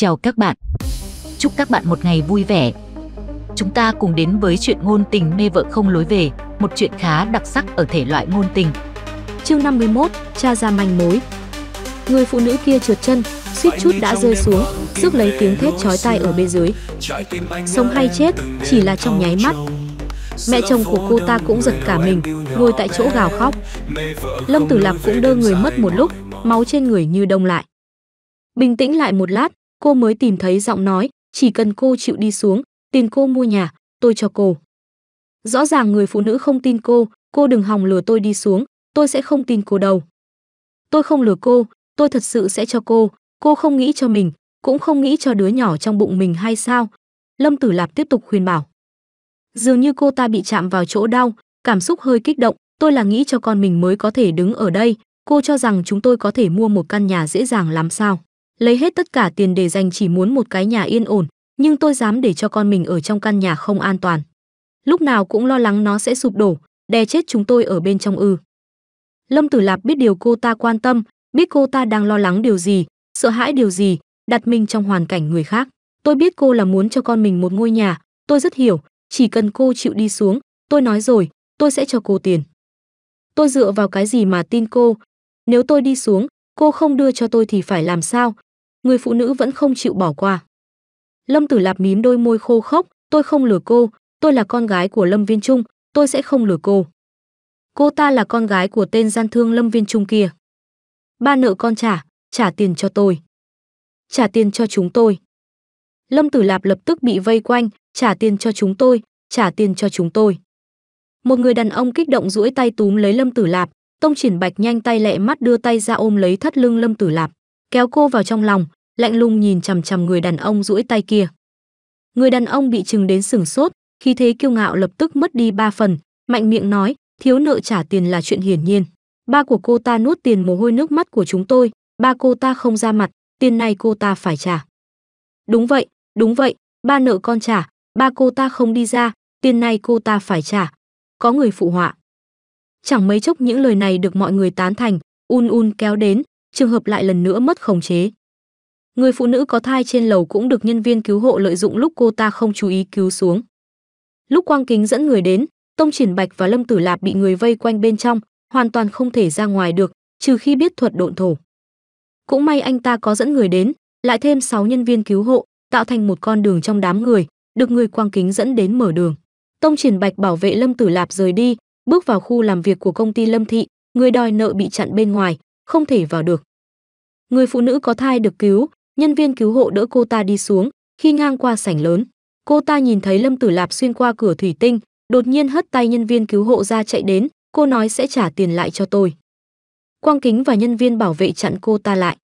Chào các bạn. Chúc các bạn một ngày vui vẻ. Chúng ta cùng đến với chuyện ngôn tình mê vợ không lối về, một chuyện khá đặc sắc ở thể loại ngôn tình. Chương 51, cha ra manh mối. Người phụ nữ kia trượt chân, suýt chút đã rơi xuống, sức lấy tiếng thét chói tai ở bên dưới. Sống hay chết chỉ là trong nháy mắt. Mẹ chồng của cô ta cũng giật cả mình, ngồi tại chỗ gào khóc. Lâm Tử Lạp cũng đơ người mất một lúc, máu trên người như đông lại. Bình tĩnh lại một lát, cô mới tìm thấy giọng nói, chỉ cần cô chịu đi xuống, tiền cô mua nhà, tôi cho cô. Rõ ràng người phụ nữ không tin cô, cô đừng hòng lừa tôi đi xuống, tôi sẽ không tin cô đâu. Tôi không lừa cô, tôi thật sự sẽ cho cô, cô không nghĩ cho mình, cũng không nghĩ cho đứa nhỏ trong bụng mình hay sao? Lâm Tử Lạp tiếp tục khuyên bảo. Dường như cô ta bị chạm vào chỗ đau, cảm xúc hơi kích động, tôi là nghĩ cho con mình mới có thể đứng ở đây, cô cho rằng chúng tôi có thể mua một căn nhà dễ dàng lắm sao? Lấy hết tất cả tiền để dành chỉ muốn một cái nhà yên ổn, nhưng tôi dám để cho con mình ở trong căn nhà không an toàn. Lúc nào cũng lo lắng nó sẽ sụp đổ, đè chết chúng tôi ở bên trong ư. Lâm Tử Lạp biết điều cô ta quan tâm, biết cô ta đang lo lắng điều gì, sợ hãi điều gì, đặt mình trong hoàn cảnh người khác. Tôi biết cô là muốn cho con mình một ngôi nhà, tôi rất hiểu, chỉ cần cô chịu đi xuống, tôi nói rồi, tôi sẽ cho cô tiền. Tôi dựa vào cái gì mà tin cô? Nếu tôi đi xuống, cô không đưa cho tôi thì phải làm sao? Người phụ nữ vẫn không chịu bỏ qua. Lâm Tử Lạp mím đôi môi khô khốc, tôi không lừa cô, tôi là con gái của Lâm Viên Trung, tôi sẽ không lừa cô. Cô ta là con gái của tên gian thương Lâm Viên Trung kia. Ba nợ con trả, trả tiền cho tôi. Trả tiền cho chúng tôi. Lâm Tử Lạp lập tức bị vây quanh, trả tiền cho chúng tôi, trả tiền cho chúng tôi. Một người đàn ông kích động duỗi tay túm lấy Lâm Tử Lạp, Tông Triển Bạch nhanh tay lẹ mắt đưa tay ra ôm lấy thắt lưng Lâm Tử Lạp, kéo cô vào trong lòng, lạnh lùng nhìn chằm chằm người đàn ông duỗi tay kia. Người đàn ông bị chừng đến sừng sốt, khi thế kiêu ngạo lập tức mất đi ba phần, mạnh miệng nói, thiếu nợ trả tiền là chuyện hiển nhiên. Ba của cô ta nuốt tiền mồ hôi nước mắt của chúng tôi, ba cô ta không ra mặt, tiền này cô ta phải trả. Đúng vậy, đúng vậy, ba nợ con trả, ba cô ta không đi ra, tiền này cô ta phải trả. Có người phụ họa. Chẳng mấy chốc những lời này được mọi người tán thành, un un kéo đến, trường hợp lại lần nữa mất khống chế. Người phụ nữ có thai trên lầu cũng được nhân viên cứu hộ lợi dụng lúc cô ta không chú ý cứu xuống. Lúc Quang Kính dẫn người đến, Tông Triển Bạch và Lâm Tử Lạp bị người vây quanh bên trong, hoàn toàn không thể ra ngoài được, trừ khi biết thuật độn thổ. Cũng may anh ta có dẫn người đến, lại thêm 6 nhân viên cứu hộ, tạo thành một con đường trong đám người, được người Quang Kính dẫn đến mở đường. Tông Triển Bạch bảo vệ Lâm Tử Lạp rời đi, bước vào khu làm việc của công ty Lâm Thị, người đòi nợ bị chặn bên ngoài, không thể vào được. Người phụ nữ có thai được cứu, nhân viên cứu hộ đỡ cô ta đi xuống, khi ngang qua sảnh lớn, cô ta nhìn thấy Lâm Tử Lạp xuyên qua cửa thủy tinh, đột nhiên hất tay nhân viên cứu hộ ra chạy đến, cô nói sẽ trả tiền lại cho tôi. Quang Kính và nhân viên bảo vệ chặn cô ta lại.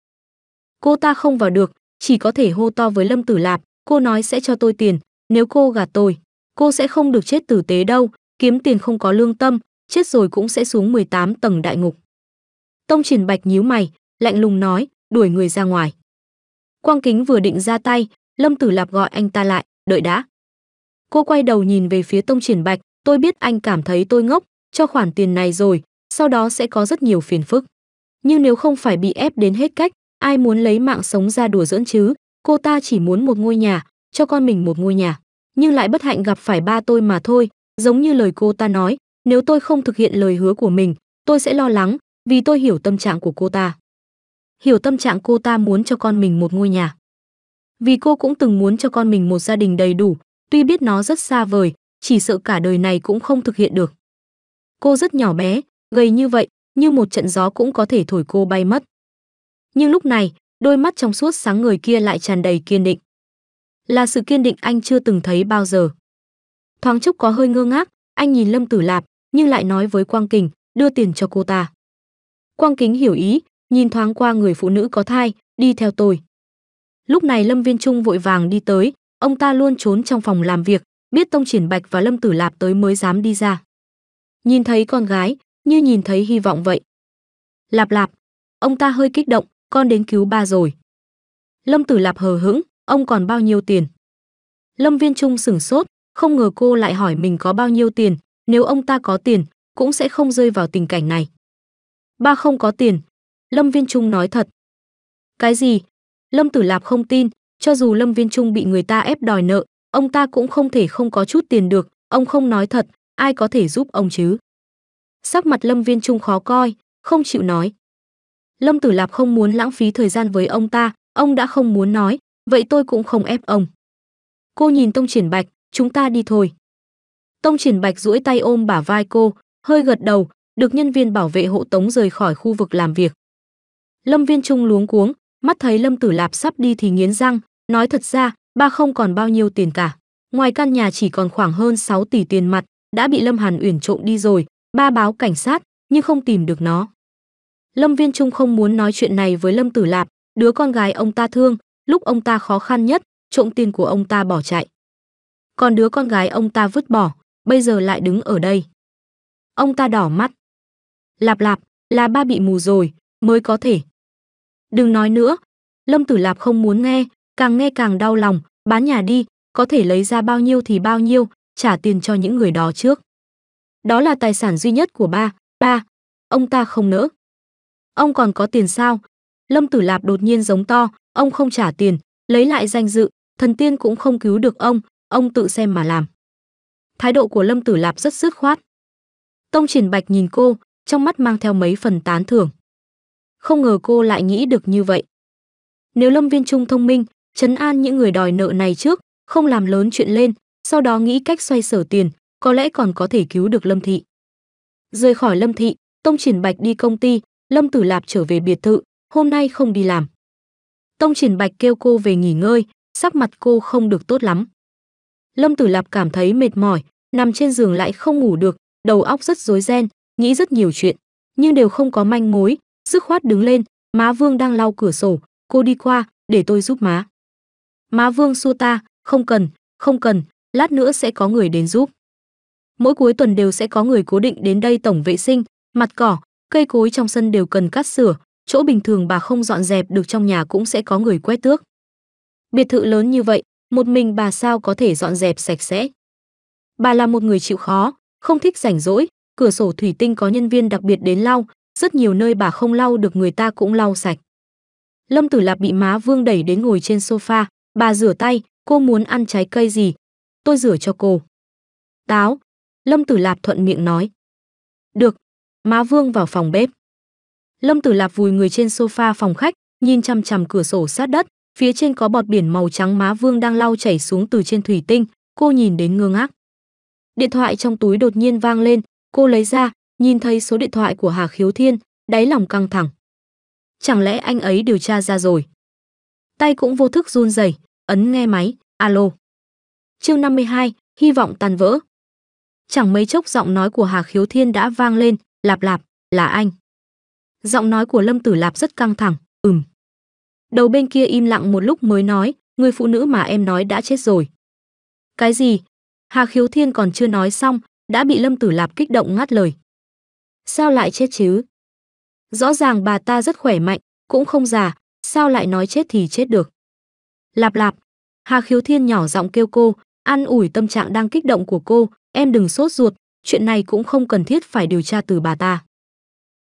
Cô ta không vào được, chỉ có thể hô to với Lâm Tử Lạp, cô nói sẽ cho tôi tiền, nếu cô gạt tôi, cô sẽ không được chết tử tế đâu, kiếm tiền không có lương tâm, chết rồi cũng sẽ xuống 18 tầng đại ngục. Tông Triển Bạch nhíu mày, lạnh lùng nói, đuổi người ra ngoài. Quang Kính vừa định ra tay, Lâm Tử Lạp gọi anh ta lại, đợi đã. Cô quay đầu nhìn về phía Tông Triển Bạch, tôi biết anh cảm thấy tôi ngốc, cho khoản tiền này rồi, sau đó sẽ có rất nhiều phiền phức. Nhưng nếu không phải bị ép đến hết cách, ai muốn lấy mạng sống ra đùa giỡn chứ? Cô ta chỉ muốn một ngôi nhà, cho con mình một ngôi nhà, nhưng lại bất hạnh gặp phải ba tôi mà thôi, giống như lời cô ta nói, nếu tôi không thực hiện lời hứa của mình, tôi sẽ lo lắng, vì tôi hiểu tâm trạng của cô ta. Hiểu tâm trạng cô ta muốn cho con mình một ngôi nhà. Vì cô cũng từng muốn cho con mình một gia đình đầy đủ, tuy biết nó rất xa vời, chỉ sợ cả đời này cũng không thực hiện được. Cô rất nhỏ bé, gầy như vậy, như một trận gió cũng có thể thổi cô bay mất. Nhưng lúc này, đôi mắt trong suốt sáng người kia lại tràn đầy kiên định. Là sự kiên định anh chưa từng thấy bao giờ. Thoáng chốc có hơi ngơ ngác, anh nhìn Lâm Tử Lạp, nhưng lại nói với Quang Kình, đưa tiền cho cô ta. Quang Kính hiểu ý, nhìn thoáng qua người phụ nữ có thai, đi theo tôi. Lúc này Lâm Viên Trung vội vàng đi tới, ông ta luôn trốn trong phòng làm việc, biết Tông Triển Bạch và Lâm Tử Lạp tới mới dám đi ra. Nhìn thấy con gái, như nhìn thấy hy vọng vậy. Lạp lạp, ông ta hơi kích động, con đến cứu ba rồi. Lâm Tử Lạp hờ hững, ông còn bao nhiêu tiền? Lâm Viên Trung sửng sốt, không ngờ cô lại hỏi mình có bao nhiêu tiền, nếu ông ta có tiền, cũng sẽ không rơi vào tình cảnh này. Ba không có tiền. Lâm Viên Trung nói thật. Cái gì? Lâm Tử Lạp không tin, Cho dù Lâm Viên Trung bị người ta ép đòi nợ, ông ta cũng không thể không có chút tiền được, ông không nói thật, ai có thể giúp ông chứ? Sắc mặt Lâm Viên Trung khó coi, không chịu nói. Lâm Tử Lạp không muốn lãng phí thời gian với ông ta, ông đã không muốn nói, vậy tôi cũng không ép ông. Cô nhìn Tông Triển Bạch, chúng ta đi thôi. Tông Triển Bạch duỗi tay ôm bả vai cô, hơi gật đầu, được nhân viên bảo vệ hộ tống rời khỏi khu vực làm việc. Lâm Viên Trung luống cuống, mắt thấy Lâm Tử Lạp sắp đi thì nghiến răng, nói thật ra, ba không còn bao nhiêu tiền cả. Ngoài căn nhà chỉ còn khoảng hơn 6 tỷ tiền mặt, đã bị Lâm Hàn Uyển trộm đi rồi, ba báo cảnh sát, nhưng không tìm được nó. Lâm Viên Trung không muốn nói chuyện này với Lâm Tử Lạp, đứa con gái ông ta thương, lúc ông ta khó khăn nhất, trộm tiền của ông ta bỏ chạy. Còn đứa con gái ông ta vứt bỏ, bây giờ lại đứng ở đây. Ông ta đỏ mắt. Lạp lạp, là ba bị mù rồi, mới có thể. Đừng nói nữa. Lâm Tử Lạp không muốn nghe, càng nghe càng đau lòng, bán nhà đi, có thể lấy ra bao nhiêu thì bao nhiêu, trả tiền cho những người đó trước. Đó là tài sản duy nhất của ba, ba. Ông ta không nỡ. Ông còn có tiền sao? Lâm Tử Lạp đột nhiên giống to, ông không trả tiền, lấy lại danh dự, thần tiên cũng không cứu được ông, ông tự xem mà làm. Thái độ của Lâm Tử Lạp rất dứt khoát. Tông Triển Bạch nhìn cô, trong mắt mang theo mấy phần tán thưởng. Không ngờ cô lại nghĩ được như vậy. Nếu Lâm Viên Trung thông minh, chấn an những người đòi nợ này trước, không làm lớn chuyện lên, sau đó nghĩ cách xoay sở tiền, có lẽ còn có thể cứu được Lâm Thị. Rời khỏi Lâm Thị, Tông Triển Bạch đi công ty, Lâm Tử Lạp trở về biệt thự, hôm nay không đi làm. Tông Triển Bạch kêu cô về nghỉ ngơi, sắc mặt cô không được tốt lắm. Lâm Tử Lạp cảm thấy mệt mỏi, nằm trên giường lại không ngủ được, đầu óc rất rối ren, nghĩ rất nhiều chuyện, nhưng đều không có manh mối, dứt khoát đứng lên, má Vương đang lau cửa sổ, cô đi qua, để tôi giúp má. Má Vương xua ta, không cần, không cần, lát nữa sẽ có người đến giúp. Mỗi cuối tuần đều sẽ có người cố định đến đây tổng vệ sinh, mặt cỏ, cây cối trong sân đều cần cắt sửa, chỗ bình thường bà không dọn dẹp được trong nhà cũng sẽ có người quét tước. Biệt thự lớn như vậy, một mình bà sao có thể dọn dẹp sạch sẽ. Bà là một người chịu khó, không thích rảnh rỗi, cửa sổ thủy tinh có nhân viên đặc biệt đến lau, rất nhiều nơi bà không lau được người ta cũng lau sạch. Lâm Tử Lạp bị má Vương đẩy đến ngồi trên sofa, bà rửa tay, cô muốn ăn trái cây gì? Tôi rửa cho cô. Táo. Lâm Tử Lạp thuận miệng nói. Được. Má Vương vào phòng bếp. Lâm Tử Lạp vùi người trên sofa phòng khách, nhìn chăm chằm cửa sổ sát đất, phía trên có bọt biển màu trắng má Vương đang lau chảy xuống từ trên thủy tinh, cô nhìn đến ngơ ngác. Điện thoại trong túi đột nhiên vang lên, cô lấy ra, nhìn thấy số điện thoại của Hà Khiếu Thiên, đáy lòng căng thẳng. Chẳng lẽ anh ấy điều tra ra rồi? Tay cũng vô thức run rẩy, ấn nghe máy, alo. Chương 52, hy vọng tan vỡ. Chẳng mấy chốc giọng nói của Hà Khiếu Thiên đã vang lên, "Lạp Lạp, là anh." Giọng nói của Lâm Tử Lạp rất căng thẳng, "Ừm." Đầu bên kia im lặng một lúc mới nói, "Người phụ nữ mà em nói đã chết rồi." "Cái gì?" Hà Khiếu Thiên còn chưa nói xong, đã bị Lâm Tử Lạp kích động ngắt lời. Sao lại chết chứ? Rõ ràng bà ta rất khỏe mạnh, cũng không già, sao lại nói chết thì chết được? Lạp lạp, Hà Khiếu Thiên nhỏ giọng kêu cô, an ủi tâm trạng đang kích động của cô, em đừng sốt ruột, chuyện này cũng không cần thiết phải điều tra từ bà ta.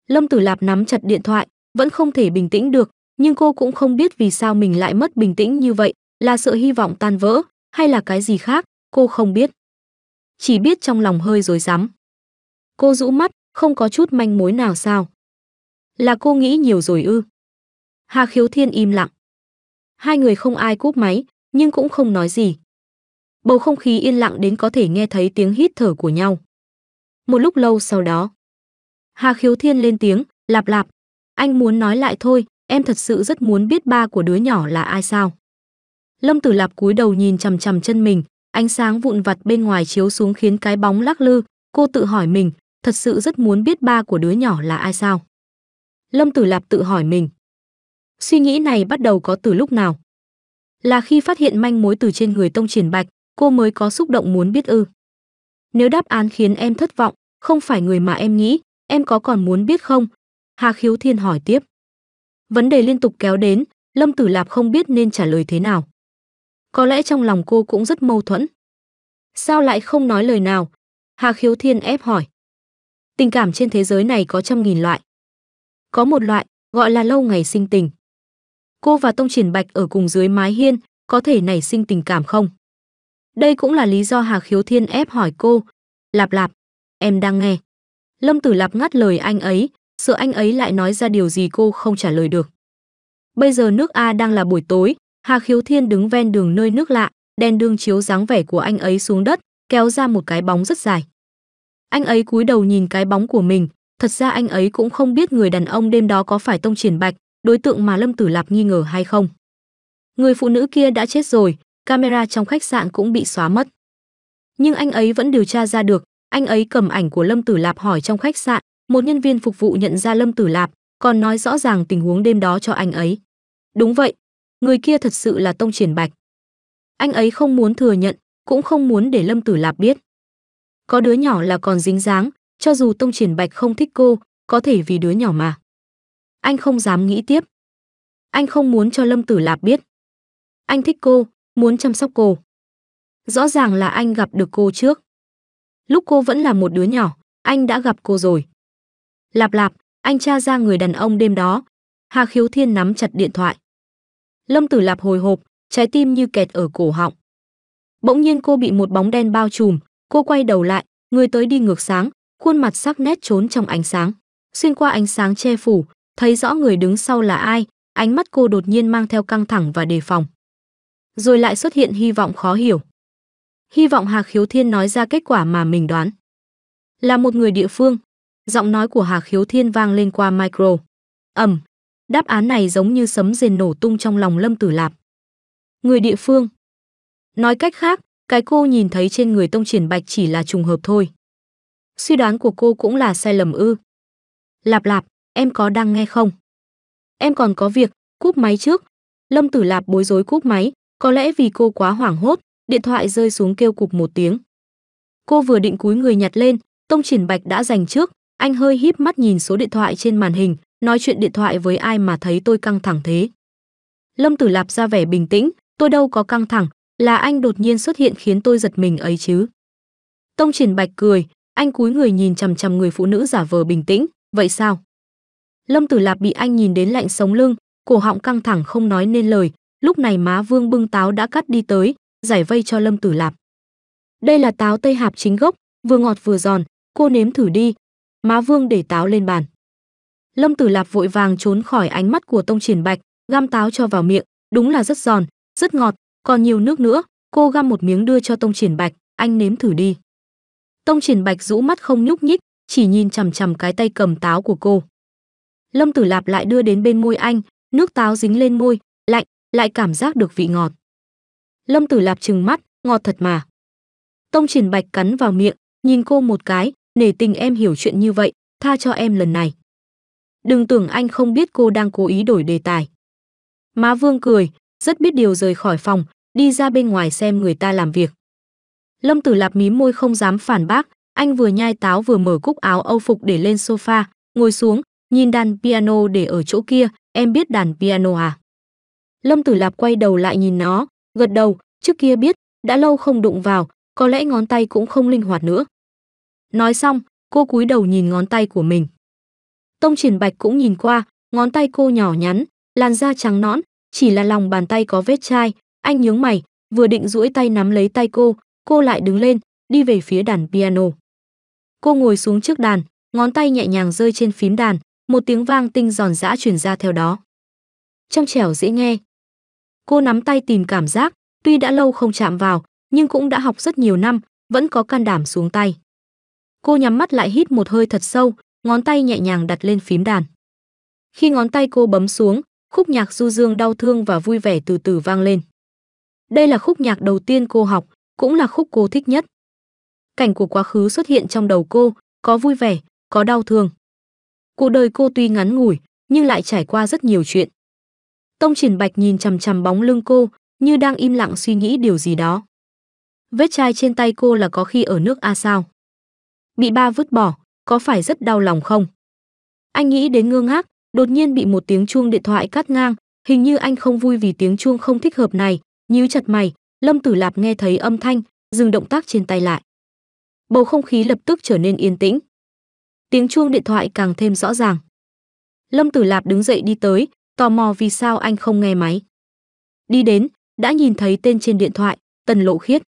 Lâm Tử Lạp nắm chặt điện thoại, vẫn không thể bình tĩnh được, nhưng cô cũng không biết vì sao mình lại mất bình tĩnh như vậy, là sợ hy vọng tan vỡ, hay là cái gì khác, cô không biết chỉ biết trong lòng hơi rối rắm. Cô rũ mắt, không có chút manh mối nào sao? Là cô nghĩ nhiều rồi ư? Hà Khiếu Thiên im lặng. Hai người không ai cúp máy, nhưng cũng không nói gì. Bầu không khí yên lặng đến có thể nghe thấy tiếng hít thở của nhau. Một lúc lâu sau đó, Hà Khiếu Thiên lên tiếng, lạp lạp, anh muốn nói lại thôi, em thật sự rất muốn biết ba của đứa nhỏ là ai sao. Lâm Tử Lạp cúi đầu nhìn chằm chằm chân mình, Ánh sáng vụn vặt bên ngoài chiếu xuống khiến cái bóng lắc lư, cô tự hỏi mình, thật sự rất muốn biết ba của đứa nhỏ là ai sao. Lâm Tử Lạp tự hỏi mình. Suy nghĩ này bắt đầu có từ lúc nào? Là khi phát hiện manh mối từ trên người Tông Triển Bạch, cô mới có xúc động muốn biết ư. Nếu đáp án khiến em thất vọng, không phải người mà em nghĩ, em có còn muốn biết không? Hà Khiếu Thiên hỏi tiếp. Vấn đề liên tục kéo đến, Lâm Tử Lạp không biết nên trả lời thế nào. Có lẽ trong lòng cô cũng rất mâu thuẫn. Sao lại không nói lời nào? Hà Khiếu Thiên ép hỏi. Tình cảm trên thế giới này có trăm nghìn loại. Có một loại, gọi là lâu ngày sinh tình. Cô và Tông Triển Bạch ở cùng dưới mái hiên, có thể nảy sinh tình cảm không? Đây cũng là lý do Hà Khiếu Thiên ép hỏi cô. Lạp lạp, em đang nghe. Lâm Tử Lạp ngắt lời anh ấy, sợ anh ấy lại nói ra điều gì cô không trả lời được. Bây giờ nước A đang là buổi tối, Hà Khiếu Thiên đứng ven đường nơi nước lạ, đèn đường chiếu dáng vẻ của anh ấy xuống đất, kéo ra một cái bóng rất dài. Anh ấy cúi đầu nhìn cái bóng của mình, thật ra anh ấy cũng không biết người đàn ông đêm đó có phải Tông Triển Bạch, đối tượng mà Lâm Tử Lạp nghi ngờ hay không. Người phụ nữ kia đã chết rồi, camera trong khách sạn cũng bị xóa mất. Nhưng anh ấy vẫn điều tra ra được, anh ấy cầm ảnh của Lâm Tử Lạp hỏi trong khách sạn, một nhân viên phục vụ nhận ra Lâm Tử Lạp, còn nói rõ ràng tình huống đêm đó cho anh ấy. Đúng vậy, người kia thật sự là Tông Triển Bạch. Anh ấy không muốn thừa nhận, cũng không muốn để Lâm Tử Lạp biết. Có đứa nhỏ là còn dính dáng, cho dù Tông Triển Bạch không thích cô, có thể vì đứa nhỏ mà. Anh không dám nghĩ tiếp. Anh không muốn cho Lâm Tử Lạp biết. Anh thích cô, muốn chăm sóc cô. Rõ ràng là anh gặp được cô trước. Lúc cô vẫn là một đứa nhỏ, anh đã gặp cô rồi. Lạp lạp, anh tra ra người đàn ông đêm đó. Hà Khiếu Thiên nắm chặt điện thoại. Lâm Tử Lạp hồi hộp, trái tim như kẹt ở cổ họng. Bỗng nhiên cô bị một bóng đen bao trùm, cô quay đầu lại, người tới đi ngược sáng, khuôn mặt sắc nét trốn trong ánh sáng. Xuyên qua ánh sáng che phủ, thấy rõ người đứng sau là ai, ánh mắt cô đột nhiên mang theo căng thẳng và đề phòng. Rồi lại xuất hiện hy vọng khó hiểu. Hy vọng Hà Khiếu Thiên nói ra kết quả mà mình đoán. Là một người địa phương, giọng nói của Hà Khiếu Thiên vang lên qua micro. Ẩm đáp án này giống như sấm rền nổ tung trong lòng Lâm Tử Lạp. Người địa phương. Nói cách khác, cái cô nhìn thấy trên người Tông Triển Bạch chỉ là trùng hợp thôi. Suy đoán của cô cũng là sai lầm ư. Lạp lạp, em có đang nghe không? Em còn có việc, cúp máy trước. Lâm Tử Lạp bối rối cúp máy, có lẽ vì cô quá hoảng hốt, điện thoại rơi xuống kêu cục một tiếng. Cô vừa định cúi người nhặt lên, Tông Triển Bạch đã giành trước, anh hơi híp mắt nhìn số điện thoại trên màn hình, nói chuyện điện thoại với ai mà thấy tôi căng thẳng thế. Lâm Tử Lạp ra vẻ bình tĩnh, tôi đâu có căng thẳng, là anh đột nhiên xuất hiện khiến tôi giật mình ấy chứ. Tông Triển Bạch cười, anh cúi người nhìn chằm chằm người phụ nữ giả vờ bình tĩnh, vậy sao? Lâm Tử Lạp bị anh nhìn đến lạnh sống lưng, cổ họng căng thẳng không nói nên lời, lúc này má Vương bưng táo đã cắt đi tới, giải vây cho Lâm Tử Lạp. Đây là táo tây hạp chính gốc, vừa ngọt vừa giòn, cô nếm thử đi. Má Vương để táo lên bàn. Lâm Tử Lạp vội vàng trốn khỏi ánh mắt của Tông Triển Bạch, găm táo cho vào miệng, đúng là rất giòn, rất ngọt, còn nhiều nước nữa, cô găm một miếng đưa cho Tông Triển Bạch, anh nếm thử đi. Tông Triển Bạch rũ mắt không nhúc nhích, chỉ nhìn chằm chằm cái tay cầm táo của cô. Lâm Tử Lạp lại đưa đến bên môi anh, nước táo dính lên môi, lạnh, lại cảm giác được vị ngọt. Lâm Tử Lạp trừng mắt, ngọt thật mà. Tông Triển Bạch cắn vào miệng, nhìn cô một cái, nể tình em hiểu chuyện như vậy, tha cho em lần này. Đừng tưởng anh không biết cô đang cố ý đổi đề tài. Má Vương cười, rất biết điều rời khỏi phòng, đi ra bên ngoài xem người ta làm việc. Lâm Tử Lạp mím môi không dám phản bác, anh vừa nhai táo vừa mở cúc áo âu phục để lên sofa, ngồi xuống, nhìn đàn piano để ở chỗ kia, em biết đàn piano à? Lâm Tử Lạp quay đầu lại nhìn nó, gật đầu, trước kia biết, đã lâu không đụng vào, có lẽ ngón tay cũng không linh hoạt nữa. Nói xong, cô cúi đầu nhìn ngón tay của mình. Tông Triển Bạch cũng nhìn qua, ngón tay cô nhỏ nhắn, làn da trắng nõn, chỉ là lòng bàn tay có vết chai, anh nhướng mày, vừa định duỗi tay nắm lấy tay cô, cô lại đứng lên, đi về phía đàn piano. Cô ngồi xuống trước đàn, ngón tay nhẹ nhàng rơi trên phím đàn, một tiếng vang tinh giòn giã truyền ra theo đó. Trong trẻo dễ nghe. Cô nắm tay tìm cảm giác, tuy đã lâu không chạm vào, nhưng cũng đã học rất nhiều năm, vẫn có can đảm xuống tay. Cô nhắm mắt lại hít một hơi thật sâu, ngón tay nhẹ nhàng đặt lên phím đàn. Khi ngón tay cô bấm xuống, khúc nhạc du dương đau thương và vui vẻ từ từ vang lên. Đây là khúc nhạc đầu tiên cô học, cũng là khúc cô thích nhất. Cảnh của quá khứ xuất hiện trong đầu cô, có vui vẻ, có đau thương. Cuộc đời cô tuy ngắn ngủi, nhưng lại trải qua rất nhiều chuyện. Tông Triển Bạch nhìn chằm chằm bóng lưng cô, như đang im lặng suy nghĩ điều gì đó. Vết chai trên tay cô là có khi ở nước A sao? Bị ba vứt bỏ, có phải rất đau lòng không? Anh nghĩ đến ngơ ngác, đột nhiên bị một tiếng chuông điện thoại cắt ngang, hình như anh không vui vì tiếng chuông không thích hợp này, nhíu chặt mày, Lâm Tử Lạp nghe thấy âm thanh, dừng động tác trên tay lại. Bầu không khí lập tức trở nên yên tĩnh. Tiếng chuông điện thoại càng thêm rõ ràng. Lâm Tử Lạp đứng dậy đi tới, tò mò vì sao anh không nghe máy. Đi đến, đã nhìn thấy tên trên điện thoại, Tần Lộ Khiết.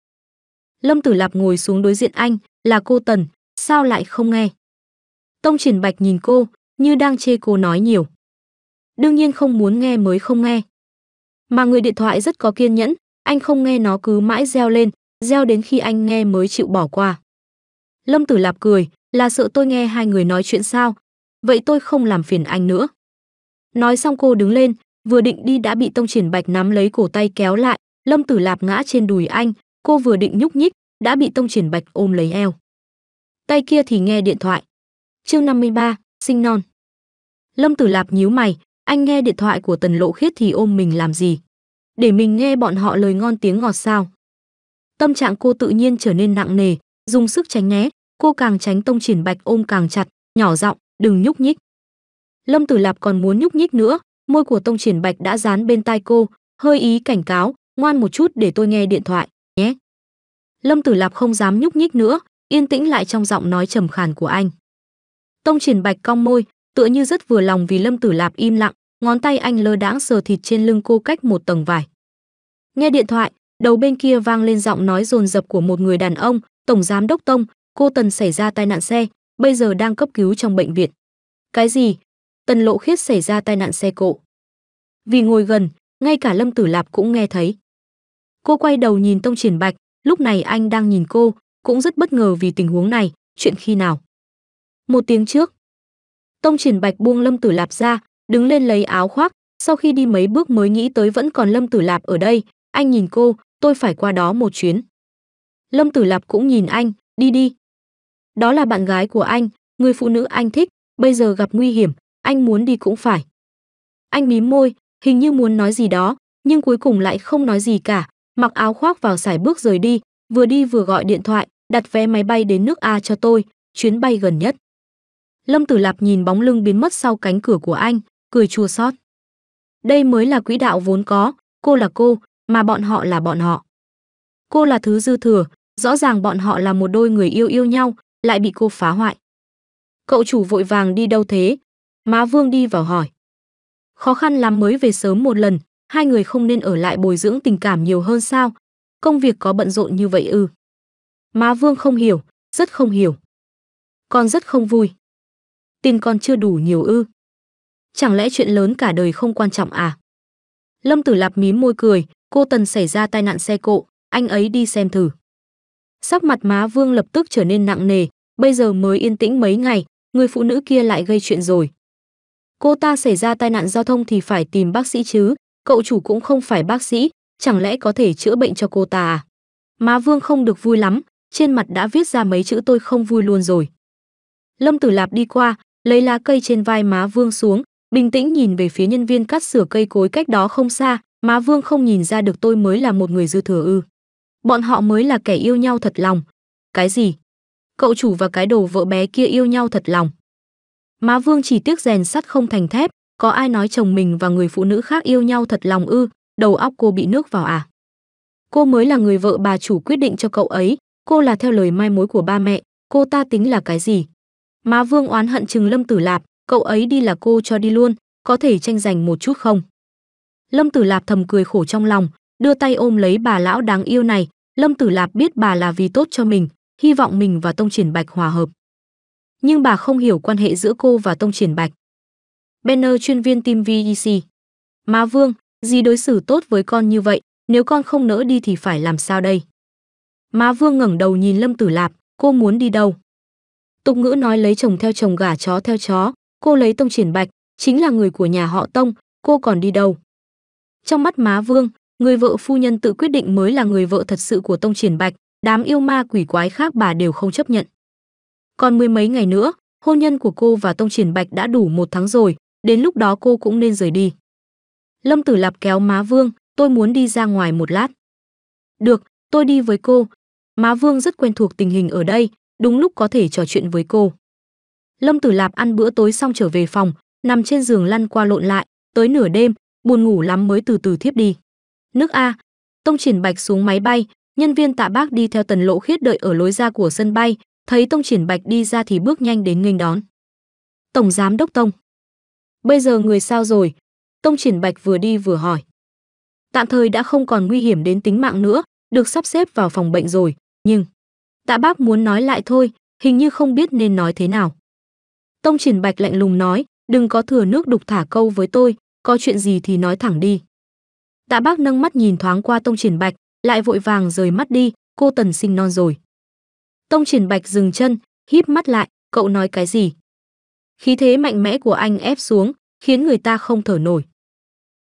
Lâm Tử Lạp ngồi xuống đối diện anh, là cô Tần, sao lại không nghe? Tông Triển Bạch nhìn cô, như đang chê cô nói nhiều. Đương nhiên không muốn nghe mới không nghe. Mà người điện thoại rất có kiên nhẫn, anh không nghe nó cứ mãi reo lên, reo đến khi anh nghe mới chịu bỏ qua. Lâm Tử Lạp cười, là sợ tôi nghe hai người nói chuyện sao? Vậy tôi không làm phiền anh nữa. Nói xong cô đứng lên, vừa định đi đã bị Tông Triển Bạch nắm lấy cổ tay kéo lại, Lâm Tử Lạp ngã trên đùi anh, cô vừa định nhúc nhích, đã bị Tông Triển Bạch ôm lấy eo. Tay kia thì nghe điện thoại. Chương 53, sinh non. Lâm Tử Lạp nhíu mày, anh nghe điện thoại của Tần Lộ Khiết thì ôm mình làm gì? Để mình nghe bọn họ lời ngon tiếng ngọt sao? Tâm trạng cô tự nhiên trở nên nặng nề, dùng sức tránh né, cô càng tránh Tông Triển Bạch ôm càng chặt, nhỏ giọng, "Đừng nhúc nhích." Lâm Tử Lạp còn muốn nhúc nhích nữa, môi của Tông Triển Bạch đã dán bên tai cô, hơi ý cảnh cáo, "Ngoan một chút để tôi nghe điện thoại nhé." Lâm Tử Lạp không dám nhúc nhích nữa, yên tĩnh lại trong giọng nói trầm khàn của anh. Tông Triển Bạch cong môi, tựa như rất vừa lòng vì Lâm Tử Lạp im lặng, ngón tay anh lơ đãng sờ thịt trên lưng cô cách một tầng vải. Nghe điện thoại, đầu bên kia vang lên giọng nói dồn dập của một người đàn ông, "Tổng giám đốc Tông, cô Tần xảy ra tai nạn xe, bây giờ đang cấp cứu trong bệnh viện." "Cái gì?" Tần Lộ Khiết xảy ra tai nạn xe cộ. Vì ngồi gần, ngay cả Lâm Tử Lạp cũng nghe thấy. Cô quay đầu nhìn Tông Triển Bạch, lúc này anh đang nhìn cô, cũng rất bất ngờ vì tình huống này, chuyện khi nào? Một tiếng trước. Tông Triển Bạch buông Lâm Tử Lạp ra, đứng lên lấy áo khoác, sau khi đi mấy bước mới nghĩ tới vẫn còn Lâm Tử Lạp ở đây, anh nhìn cô, tôi phải qua đó một chuyến. Lâm Tử Lạp cũng nhìn anh, đi đi. Đó là bạn gái của anh, người phụ nữ anh thích, bây giờ gặp nguy hiểm, anh muốn đi cũng phải. Anh mím môi, hình như muốn nói gì đó, nhưng cuối cùng lại không nói gì cả, mặc áo khoác vào sải bước rời đi, vừa đi vừa gọi điện thoại, đặt vé máy bay đến nước A cho tôi, chuyến bay gần nhất. Lâm Tử Lạp nhìn bóng lưng biến mất sau cánh cửa của anh, cười chua xót. Đây mới là quỹ đạo vốn có, cô là cô, mà bọn họ là bọn họ. Cô là thứ dư thừa, rõ ràng bọn họ là một đôi người yêu yêu nhau, lại bị cô phá hoại. Cậu chủ vội vàng đi đâu thế? Má Vương đi vào hỏi. Khó khăn lắm mới về sớm một lần, hai người không nên ở lại bồi dưỡng tình cảm nhiều hơn sao? Công việc có bận rộn như vậy ư? Má Vương không hiểu, rất không hiểu. Con rất không vui. Tiền còn chưa đủ nhiều ư? Chẳng lẽ chuyện lớn cả đời không quan trọng à? Lâm Tử Lạp mím môi cười, cô Tần xảy ra tai nạn xe cộ, anh ấy đi xem thử. Sắc mặt má Vương lập tức trở nên nặng nề, bây giờ mới yên tĩnh mấy ngày, người phụ nữ kia lại gây chuyện rồi. Cô ta xảy ra tai nạn giao thông thì phải tìm bác sĩ chứ, cậu chủ cũng không phải bác sĩ, chẳng lẽ có thể chữa bệnh cho cô ta à? Má Vương không được vui lắm, trên mặt đã viết ra mấy chữ tôi không vui luôn rồi. Lâm Tử Lạp đi qua, lấy lá cây trên vai má Vương xuống, bình tĩnh nhìn về phía nhân viên cắt sửa cây cối cách đó không xa, má Vương không nhìn ra được tôi mới là một người dư thừa ư. Bọn họ mới là kẻ yêu nhau thật lòng. Cái gì? Cậu chủ và cái đồ vợ bé kia yêu nhau thật lòng. Má Vương chỉ tiếc rèn sắt không thành thép, có ai nói chồng mình và người phụ nữ khác yêu nhau thật lòng ư, đầu óc cô bị nước vào à? Cô mới là người vợ bà chủ quyết định cho cậu ấy, cô là theo lời mai mối của ba mẹ, cô ta tính là cái gì? Má Vương oán hận chừng Lâm Tử Lạp, cậu ấy đi là cô cho đi luôn, có thể tranh giành một chút không? Lâm Tử Lạp thầm cười khổ trong lòng, đưa tay ôm lấy bà lão đáng yêu này, Lâm Tử Lạp biết bà là vì tốt cho mình, hy vọng mình và Tông Triển Bạch hòa hợp. Nhưng bà không hiểu quan hệ giữa cô và Tông Triển Bạch. Banner chuyên viên team VEC. Má Vương, gì đối xử tốt với con như vậy, nếu con không nỡ đi thì phải làm sao đây? Má Vương ngẩng đầu nhìn Lâm Tử Lạp, cô muốn đi đâu? Tục ngữ nói lấy chồng theo chồng gả chó theo chó, cô lấy Tông Triển Bạch, chính là người của nhà họ Tông, cô còn đi đâu? Trong mắt má Vương, người vợ phu nhân tự quyết định mới là người vợ thật sự của Tông Triển Bạch, đám yêu ma quỷ quái khác bà đều không chấp nhận. Còn mười mấy ngày nữa, hôn nhân của cô và Tông Triển Bạch đã đủ một tháng rồi, đến lúc đó cô cũng nên rời đi. Lâm Tử Lạp kéo má Vương, tôi muốn đi ra ngoài một lát. Được, tôi đi với cô. Má Vương rất quen thuộc tình hình ở đây, đúng lúc có thể trò chuyện với cô. Lâm Tử Lạp ăn bữa tối xong trở về phòng, nằm trên giường lăn qua lộn lại, tới nửa đêm, buồn ngủ lắm mới từ từ thiếp đi. Nước A, Tông Triển Bạch xuống máy bay, nhân viên Tạ Bác đi theo Tần Lộ Khiết đợi ở lối ra của sân bay, thấy Tông Triển Bạch đi ra thì bước nhanh đến nghênh đón. Tổng giám đốc Tông. Bây giờ người sao rồi? Tông Triển Bạch vừa đi vừa hỏi. tạm thời đã không còn nguy hiểm đến tính mạng nữa, được sắp xếp vào phòng bệnh rồi, nhưng Tạ Bác muốn nói lại thôi, hình như không biết nên nói thế nào. Tông Triển Bạch lạnh lùng nói, đừng có thừa nước đục thả câu với tôi, có chuyện gì thì nói thẳng đi. Tạ Bác nâng mắt nhìn thoáng qua Tông Triển Bạch, lại vội vàng rời mắt đi, cô Tần sinh non rồi. Tông Triển Bạch dừng chân, híp mắt lại, cậu nói cái gì? Khí thế mạnh mẽ của anh ép xuống, khiến người ta không thở nổi.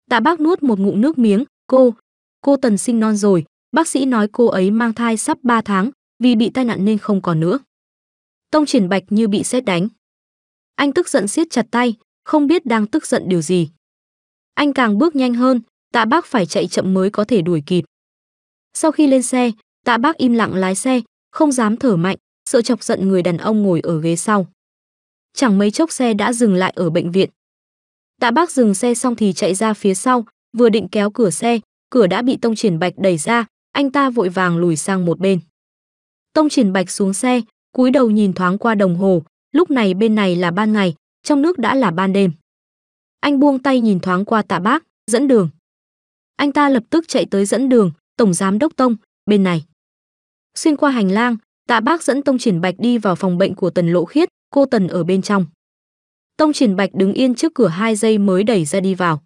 Tạ Bác nuốt một ngụm nước miếng, cô, cô Tần sinh non rồi, bác sĩ nói cô ấy mang thai sắp 3 tháng, vì bị tai nạn nên không còn nữa. Tông Triển Bạch như bị sét đánh. Anh tức giận siết chặt tay, không biết đang tức giận điều gì. Anh càng bước nhanh hơn, Tạ Bác phải chạy chậm mới có thể đuổi kịp. Sau khi lên xe, Tạ Bác im lặng lái xe, không dám thở mạnh, sợ chọc giận người đàn ông ngồi ở ghế sau. Chẳng mấy chốc xe đã dừng lại ở bệnh viện. Tạ Bác dừng xe xong thì chạy ra phía sau, vừa định kéo cửa xe, cửa đã bị Tông Triển Bạch đẩy ra, anh ta vội vàng lùi sang một bên. Tông Triển Bạch xuống xe, cúi đầu nhìn thoáng qua đồng hồ, lúc này bên này là ban ngày, trong nước đã là ban đêm. Anh buông tay nhìn thoáng qua Tạ Bác, dẫn đường. Anh ta lập tức chạy tới dẫn đường, tổng giám đốc Tông, bên này. Xuyên qua hành lang, Tạ Bác dẫn Tông Triển Bạch đi vào phòng bệnh của Tần Lộ Khiết, cô Tần ở bên trong. Tông Triển Bạch đứng yên trước cửa hai giây mới đẩy ra đi vào.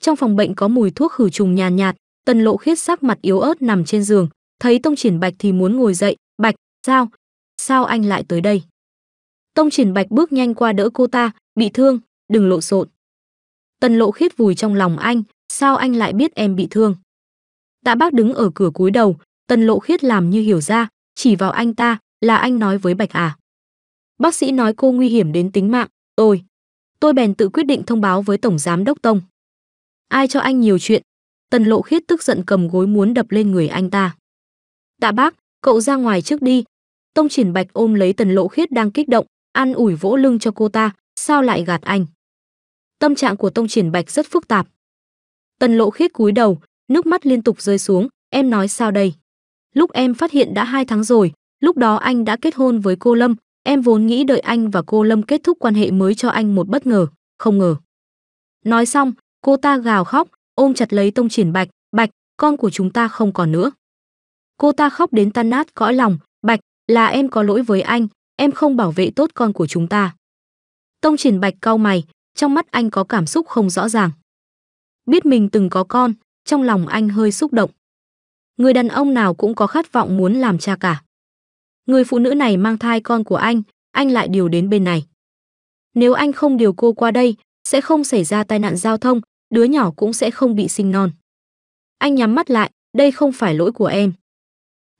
Trong phòng bệnh có mùi thuốc khử trùng nhàn nhạt, nhạt, Tần Lộ Khiết sắc mặt yếu ớt nằm trên giường, thấy Tông Triển Bạch thì muốn ngồi dậy, "Bạch, sao? Sao anh lại tới đây?" Tông Triển Bạch bước nhanh qua đỡ cô ta, "Bị thương, đừng lộn xộn." Tần Lộ Khiết vùi trong lòng anh, "Sao anh lại biết em bị thương?" Tạ Bác đứng ở cửa cúi đầu, Tần Lộ Khiết làm như hiểu ra, chỉ vào anh ta, "Là anh nói với Bạch à?" Bác sĩ nói cô nguy hiểm đến tính mạng, tôi. Tôi bèn tự quyết định thông báo với Tổng Giám Đốc Tông. Ai cho anh nhiều chuyện? Tần Lộ Khiết tức giận cầm gối muốn đập lên người anh ta. Tạ bác, cậu ra ngoài trước đi. Tông Triển Bạch ôm lấy Tần Lộ Khiết đang kích động, an ủi vỗ lưng cho cô ta, sao lại gạt anh? Tâm trạng của Tông Triển Bạch rất phức tạp. Tần Lộ Khiết cúi đầu, nước mắt liên tục rơi xuống, em nói sao đây? Lúc em phát hiện đã hai tháng rồi, lúc đó anh đã kết hôn với cô Lâm, em vốn nghĩ đợi anh và cô Lâm kết thúc quan hệ mới cho anh một bất ngờ, không ngờ. Nói xong, cô ta gào khóc, ôm chặt lấy Tông Triển Bạch, "Bạch, con của chúng ta không còn nữa." Cô ta khóc đến tan nát cõi lòng, "Bạch, là em có lỗi với anh, em không bảo vệ tốt con của chúng ta." Tông Triển Bạch cau mày, trong mắt anh có cảm xúc không rõ ràng. Biết mình từng có con, trong lòng anh hơi xúc động. Người đàn ông nào cũng có khát vọng muốn làm cha cả. Người phụ nữ này mang thai con của anh, anh lại điều đến bên này. Nếu anh không điều cô qua đây, sẽ không xảy ra tai nạn giao thông, đứa nhỏ cũng sẽ không bị sinh non. Anh nhắm mắt lại, đây không phải lỗi của em.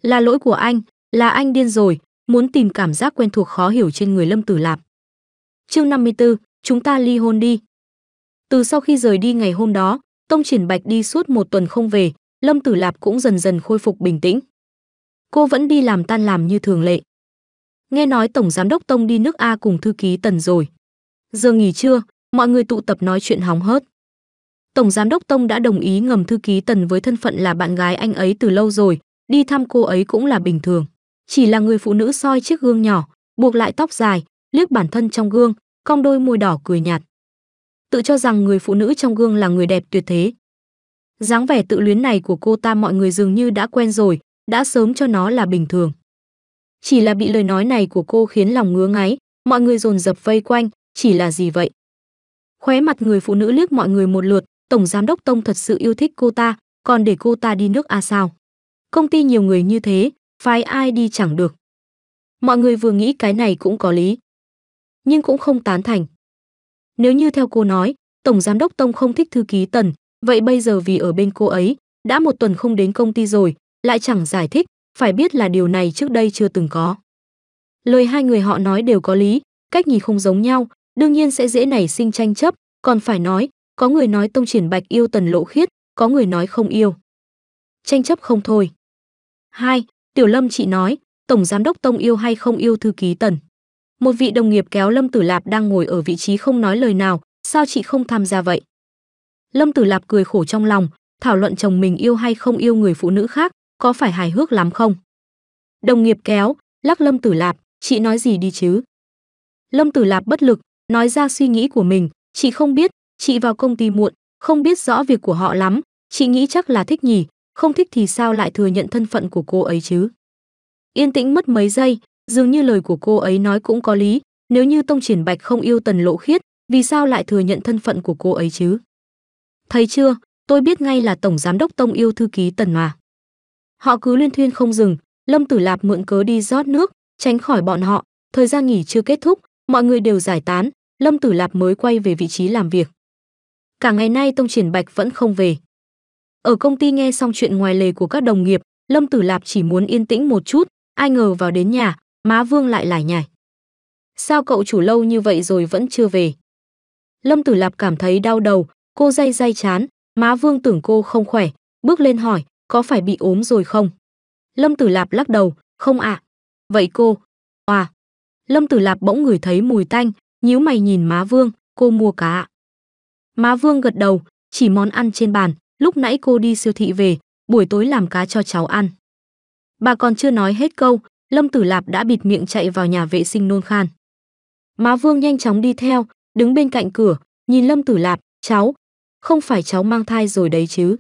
Là lỗi của anh, là anh điên rồi, muốn tìm cảm giác quen thuộc khó hiểu trên người Lâm Tử Lạp. Chương 54, chúng ta ly hôn đi. Từ sau khi rời đi ngày hôm đó, Tông Triển Bạch đi suốt một tuần không về, Lâm Tử Lạp cũng dần dần khôi phục bình tĩnh. Cô vẫn đi làm tan làm như thường lệ. Nghe nói Tổng Giám đốc Tông đi nước A cùng thư ký Tần rồi. Giờ nghỉ trưa, mọi người tụ tập nói chuyện hóng hớt. Tổng giám đốc Tông đã đồng ý ngầm thư ký Tần với thân phận là bạn gái anh ấy từ lâu rồi, đi thăm cô ấy cũng là bình thường. Chỉ là người phụ nữ soi chiếc gương nhỏ, buộc lại tóc dài, liếc bản thân trong gương, cong đôi môi đỏ cười nhạt. Tự cho rằng người phụ nữ trong gương là người đẹp tuyệt thế. dáng vẻ tự luyến này của cô ta mọi người dường như đã quen rồi, đã sớm cho nó là bình thường. Chỉ là bị lời nói này của cô khiến lòng ngứa ngáy, mọi người dồn dập vây quanh, chỉ là gì vậy? Khóe mặt người phụ nữ liếc mọi người một lượt, tổng giám đốc Tông thật sự yêu thích cô ta, còn để cô ta đi nước A sao? Công ty nhiều người như thế, phái ai đi chẳng được. Mọi người vừa nghĩ cái này cũng có lý, nhưng cũng không tán thành. Nếu như theo cô nói, tổng giám đốc Tông không thích thư ký Tần, vậy bây giờ vì ở bên cô ấy, đã một tuần không đến công ty rồi, lại chẳng giải thích, phải biết là điều này trước đây chưa từng có. Lời hai người họ nói đều có lý, cách nhìn không giống nhau, đương nhiên sẽ dễ nảy sinh tranh chấp, còn phải nói, có người nói Tông Triển Bạch yêu Tần Lộ Khiết, có người nói không yêu. Tranh chấp không thôi. Hai, Tiểu Lâm chị nói, Tổng Giám đốc Tông yêu hay không yêu thư ký Tần. Một vị đồng nghiệp kéo Lâm Tử Lạp đang ngồi ở vị trí không nói lời nào, sao chị không tham gia vậy? Lâm Tử Lạp cười khổ trong lòng, thảo luận chồng mình yêu hay không yêu người phụ nữ khác, có phải hài hước lắm không? Đồng nghiệp kéo, lắc Lâm Tử Lạp, chị nói gì đi chứ? Lâm Tử Lạp bất lực, nói ra suy nghĩ của mình, chị không biết, chị vào công ty muộn, không biết rõ việc của họ lắm, Chị nghĩ chắc là thích nhỉ, không thích thì sao lại thừa nhận thân phận của cô ấy chứ? Yên tĩnh mất mấy giây, dường như lời của cô ấy nói cũng có lý, nếu như Tông Triển Bạch không yêu Tần Lộ Khiết, vì sao lại thừa nhận thân phận của cô ấy chứ? Thấy chưa, tôi biết ngay là tổng giám đốc Tông yêu thư ký Tần mà. Họ cứ liên thuyên không dừng, Lâm Tử Lạp mượn cớ đi rót nước, tránh khỏi bọn họ, thời gian nghỉ chưa kết thúc, mọi người đều giải tán, Lâm Tử Lạp mới quay về vị trí làm việc. Cả ngày nay Tông Triển Bạch vẫn không về. Ở công ty nghe xong chuyện ngoài lề của các đồng nghiệp, Lâm Tử Lạp chỉ muốn yên tĩnh một chút, ai ngờ vào đến nhà, má Vương lại lải nhải. Sao cậu chủ lâu như vậy rồi vẫn chưa về? Lâm Tử Lạp cảm thấy đau đầu, cô day day chán, má Vương tưởng cô không khỏe, bước lên hỏi, có phải bị ốm rồi không? Lâm Tử Lạp lắc đầu, không ạ. À. Vậy cô? À. Lâm Tử Lạp bỗng ngửi thấy mùi tanh, nhíu mày nhìn má Vương, cô mua cá ạ. Má Vương gật đầu, chỉ món ăn trên bàn, lúc nãy cô đi siêu thị về, buổi tối làm cá cho cháu ăn. Bà còn chưa nói hết câu, Lâm Tử Lạp đã bịt miệng chạy vào nhà vệ sinh nôn khan. Má Vương nhanh chóng đi theo, đứng bên cạnh cửa, nhìn Lâm Tử Lạp, cháu, không phải cháu mang thai rồi đấy chứ.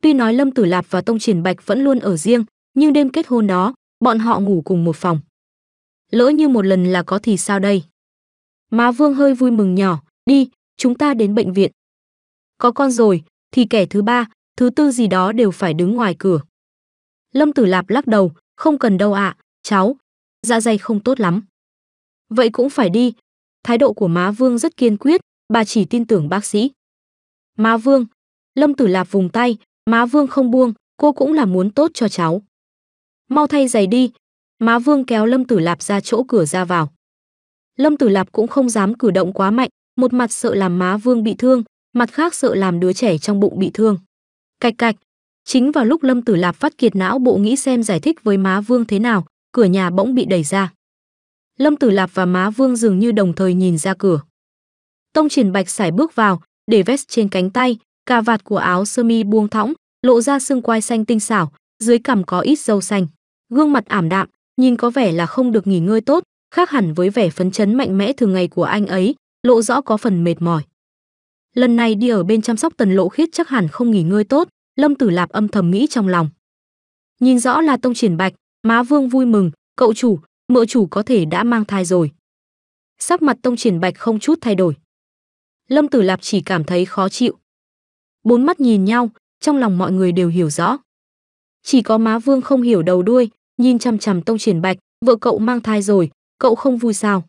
Tuy nói Lâm Tử Lạp và Tông Triển Bạch vẫn luôn ở riêng, nhưng đêm kết hôn đó, bọn họ ngủ cùng một phòng. Lỡ như một lần là có thì sao đây? Má Vương hơi vui mừng nhỏ, đi, chúng ta đến bệnh viện. Có con rồi, thì kẻ thứ ba, thứ tư gì đó đều phải đứng ngoài cửa. Lâm Tử Lạp lắc đầu, không cần đâu ạ, à, cháu, dạ dày không tốt lắm. Vậy cũng phải đi. Thái độ của má Vương rất kiên quyết, bà chỉ tin tưởng bác sĩ. Má Vương, Lâm Tử Lạp vùng tay, má Vương không buông, cô cũng là muốn tốt cho cháu. Mau thay giày đi. Má Vương kéo Lâm Tử Lạp ra chỗ cửa ra vào. Lâm Tử Lạp cũng không dám cử động quá mạnh, một mặt sợ làm má Vương bị thương, mặt khác sợ làm đứa trẻ trong bụng bị thương. Cạch cạch, chính vào lúc Lâm Tử Lạp phát kiệt não bộ nghĩ xem giải thích với má Vương thế nào, cửa nhà bỗng bị đẩy ra. Lâm Tử Lạp và má Vương dường như đồng thời nhìn ra cửa. Tông Triển Bạch sải bước vào, để vest trên cánh tay, cà vạt của áo sơ mi buông thõng, lộ ra xương quai xanh tinh xảo, dưới cằm có ít râu xanh. Gương mặt ảm đạm, nhìn có vẻ là không được nghỉ ngơi tốt, khác hẳn với vẻ phấn chấn mạnh mẽ thường ngày của anh ấy, lộ rõ có phần mệt mỏi. Lần này đi ở bên chăm sóc Tần Lộ Khiết chắc hẳn không nghỉ ngơi tốt, Lâm Tử Lạp âm thầm nghĩ trong lòng. Nhìn rõ là Tông Triển Bạch, má Vương vui mừng, cậu chủ, mợ chủ có thể đã mang thai rồi. Sắc mặt Tông Triển Bạch không chút thay đổi. Lâm Tử Lạp chỉ cảm thấy khó chịu. Bốn mắt nhìn nhau, trong lòng mọi người đều hiểu rõ. Chỉ có má Vương không hiểu đầu đuôi, nhìn chằm chằm Tông Triển Bạch, vợ cậu mang thai rồi, cậu không vui sao?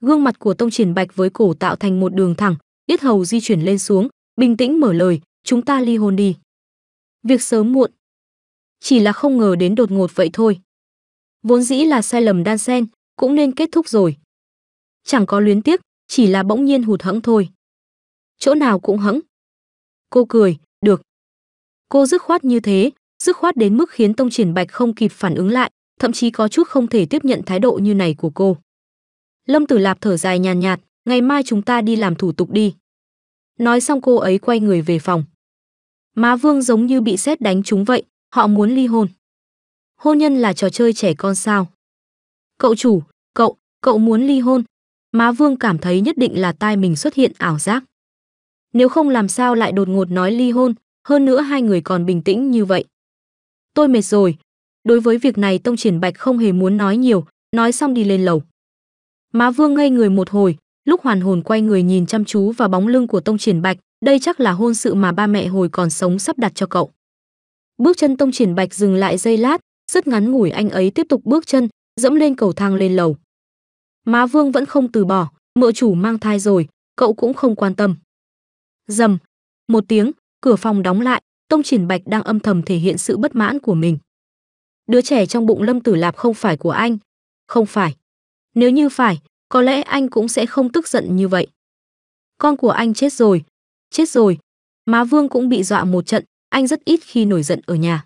Gương mặt của Tông Triển Bạch với cổ tạo thành một đường thẳng, yết hầu di chuyển lên xuống, bình tĩnh mở lời, chúng ta ly hôn đi. Việc sớm muộn. Chỉ là không ngờ đến đột ngột vậy thôi. Vốn dĩ là sai lầm đan sen, cũng nên kết thúc rồi. Chẳng có luyến tiếc, chỉ là bỗng nhiên hụt hẫng thôi. Chỗ nào cũng hẫng. Cô cười, được. Cô dứt khoát như thế, dứt khoát đến mức khiến Tông Triển Bạch không kịp phản ứng lại, thậm chí có chút không thể tiếp nhận thái độ như này của cô. Lâm Tử Lạp thở dài nhàn nhạt, ngày mai chúng ta đi làm thủ tục đi. Nói xong cô ấy quay người về phòng. Má Vương giống như bị sét đánh trúng vậy, họ muốn ly hôn. Hôn nhân là trò chơi trẻ con sao? Cậu chủ, cậu, cậu muốn ly hôn. Má Vương cảm thấy nhất định là tai mình xuất hiện ảo giác. Nếu không làm sao lại đột ngột nói ly hôn, hơn nữa hai người còn bình tĩnh như vậy. Tôi mệt rồi. Đối với việc này Tông Triển Bạch không hề muốn nói nhiều, nói xong đi lên lầu. Má Vương ngây người một hồi, lúc hoàn hồn quay người nhìn chăm chú vào bóng lưng của Tông Triển Bạch, đây chắc là hôn sự mà ba mẹ hồi còn sống sắp đặt cho cậu. Bước chân Tông Triển Bạch dừng lại giây lát, rất ngắn ngủi anh ấy tiếp tục bước chân, dẫm lên cầu thang lên lầu. Má Vương vẫn không từ bỏ, mợ chủ mang thai rồi, cậu cũng không quan tâm. Dầm, một tiếng, cửa phòng đóng lại, Tông Triển Bạch đang âm thầm thể hiện sự bất mãn của mình. Đứa trẻ trong bụng Lâm Tử Lạp không phải của anh, không phải. Nếu như phải, có lẽ anh cũng sẽ không tức giận như vậy. Con của anh chết rồi, chết rồi. Má Vương cũng bị dọa một trận, anh rất ít khi nổi giận ở nhà.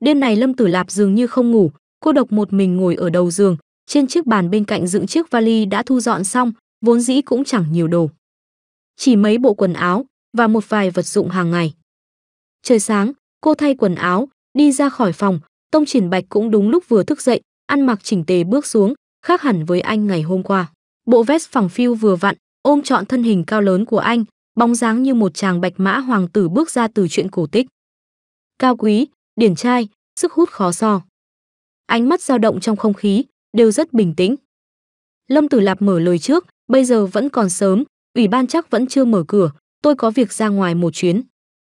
Đêm này Lâm Tử Lạp dường như không ngủ, cô độc một mình ngồi ở đầu giường, trên chiếc bàn bên cạnh dựng chiếc vali đã thu dọn xong, vốn dĩ cũng chẳng nhiều đồ. Chỉ mấy bộ quần áo và một vài vật dụng hàng ngày. Trời sáng, cô thay quần áo, đi ra khỏi phòng, Tông Triển Bạch cũng đúng lúc vừa thức dậy, ăn mặc chỉnh tề bước xuống, khác hẳn với anh ngày hôm qua. Bộ vest phẳng phiu vừa vặn, ôm trọn thân hình cao lớn của anh, bóng dáng như một chàng bạch mã hoàng tử bước ra từ chuyện cổ tích. Cao quý, điển trai, sức hút khó so. Ánh mắt dao động trong không khí, đều rất bình tĩnh. Lâm Tử Lạp mở lời trước, bây giờ vẫn còn sớm, ủy ban chắc vẫn chưa mở cửa, tôi có việc ra ngoài một chuyến.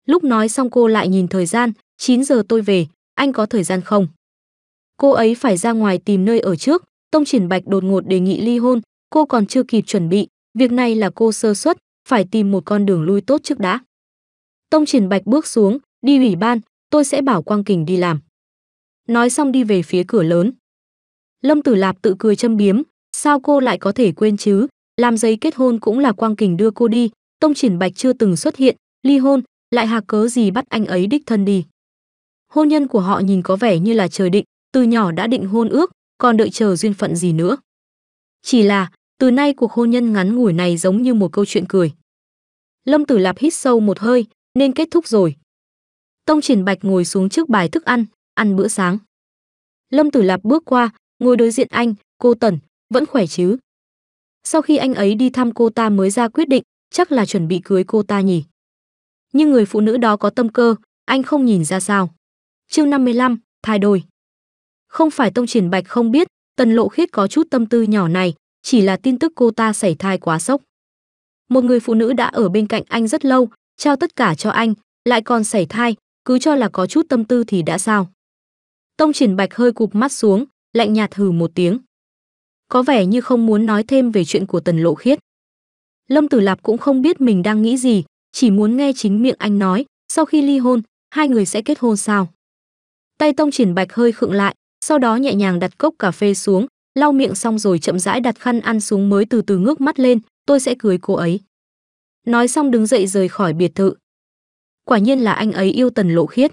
Lúc nói xong cô lại nhìn thời gian, 9 giờ tôi về, anh có thời gian không? Cô ấy phải ra ngoài tìm nơi ở trước, Tông Triển Bạch đột ngột đề nghị ly hôn, cô còn chưa kịp chuẩn bị, việc này là cô sơ suất, phải tìm một con đường lui tốt trước đã. Tông Triển Bạch bước xuống, đi ủy ban, tôi sẽ bảo Quang Kình đi làm. Nói xong đi về phía cửa lớn. Lâm Tử Lạp tự cười châm biếm, sao cô lại có thể quên chứ, làm giấy kết hôn cũng là Quang Kình đưa cô đi, Tông Triển Bạch chưa từng xuất hiện, ly hôn, lại hà cớ gì bắt anh ấy đích thân đi. Hôn nhân của họ nhìn có vẻ như là trời định, từ nhỏ đã định hôn ước, còn đợi chờ duyên phận gì nữa. Chỉ là, từ nay cuộc hôn nhân ngắn ngủi này giống như một câu chuyện cười. Lâm Tử Lạp hít sâu một hơi, nên kết thúc rồi. Tông Triển Bạch ngồi xuống trước bài thức ăn, ăn bữa sáng. Lâm Tử Lạp bước qua, ngồi đối diện anh, cô Tần, vẫn khỏe chứ? Sau khi anh ấy đi thăm cô ta mới ra quyết định, chắc là chuẩn bị cưới cô ta nhỉ. Nhưng người phụ nữ đó có tâm cơ, anh không nhìn ra sao. Chương 55, thai đôi. Không phải Tông Triển Bạch không biết, Tần Lộ Khiết có chút tâm tư nhỏ này, chỉ là tin tức cô ta sảy thai quá sốc. Một người phụ nữ đã ở bên cạnh anh rất lâu, trao tất cả cho anh, lại còn sảy thai, cứ cho là có chút tâm tư thì đã sao. Tông Triển Bạch hơi cụp mắt xuống, lạnh nhạt hừ một tiếng. Có vẻ như không muốn nói thêm về chuyện của Tần Lộ Khiết. Lâm Tử Lạp cũng không biết mình đang nghĩ gì, chỉ muốn nghe chính miệng anh nói, sau khi ly hôn, hai người sẽ kết hôn sao. Tay Tông Triển Bạch hơi khựng lại, sau đó nhẹ nhàng đặt cốc cà phê xuống, lau miệng xong rồi chậm rãi đặt khăn ăn xuống mới từ từ ngước mắt lên, tôi sẽ cưới cô ấy. Nói xong đứng dậy rời khỏi biệt thự. Quả nhiên là anh ấy yêu Tần Lộ Khiết.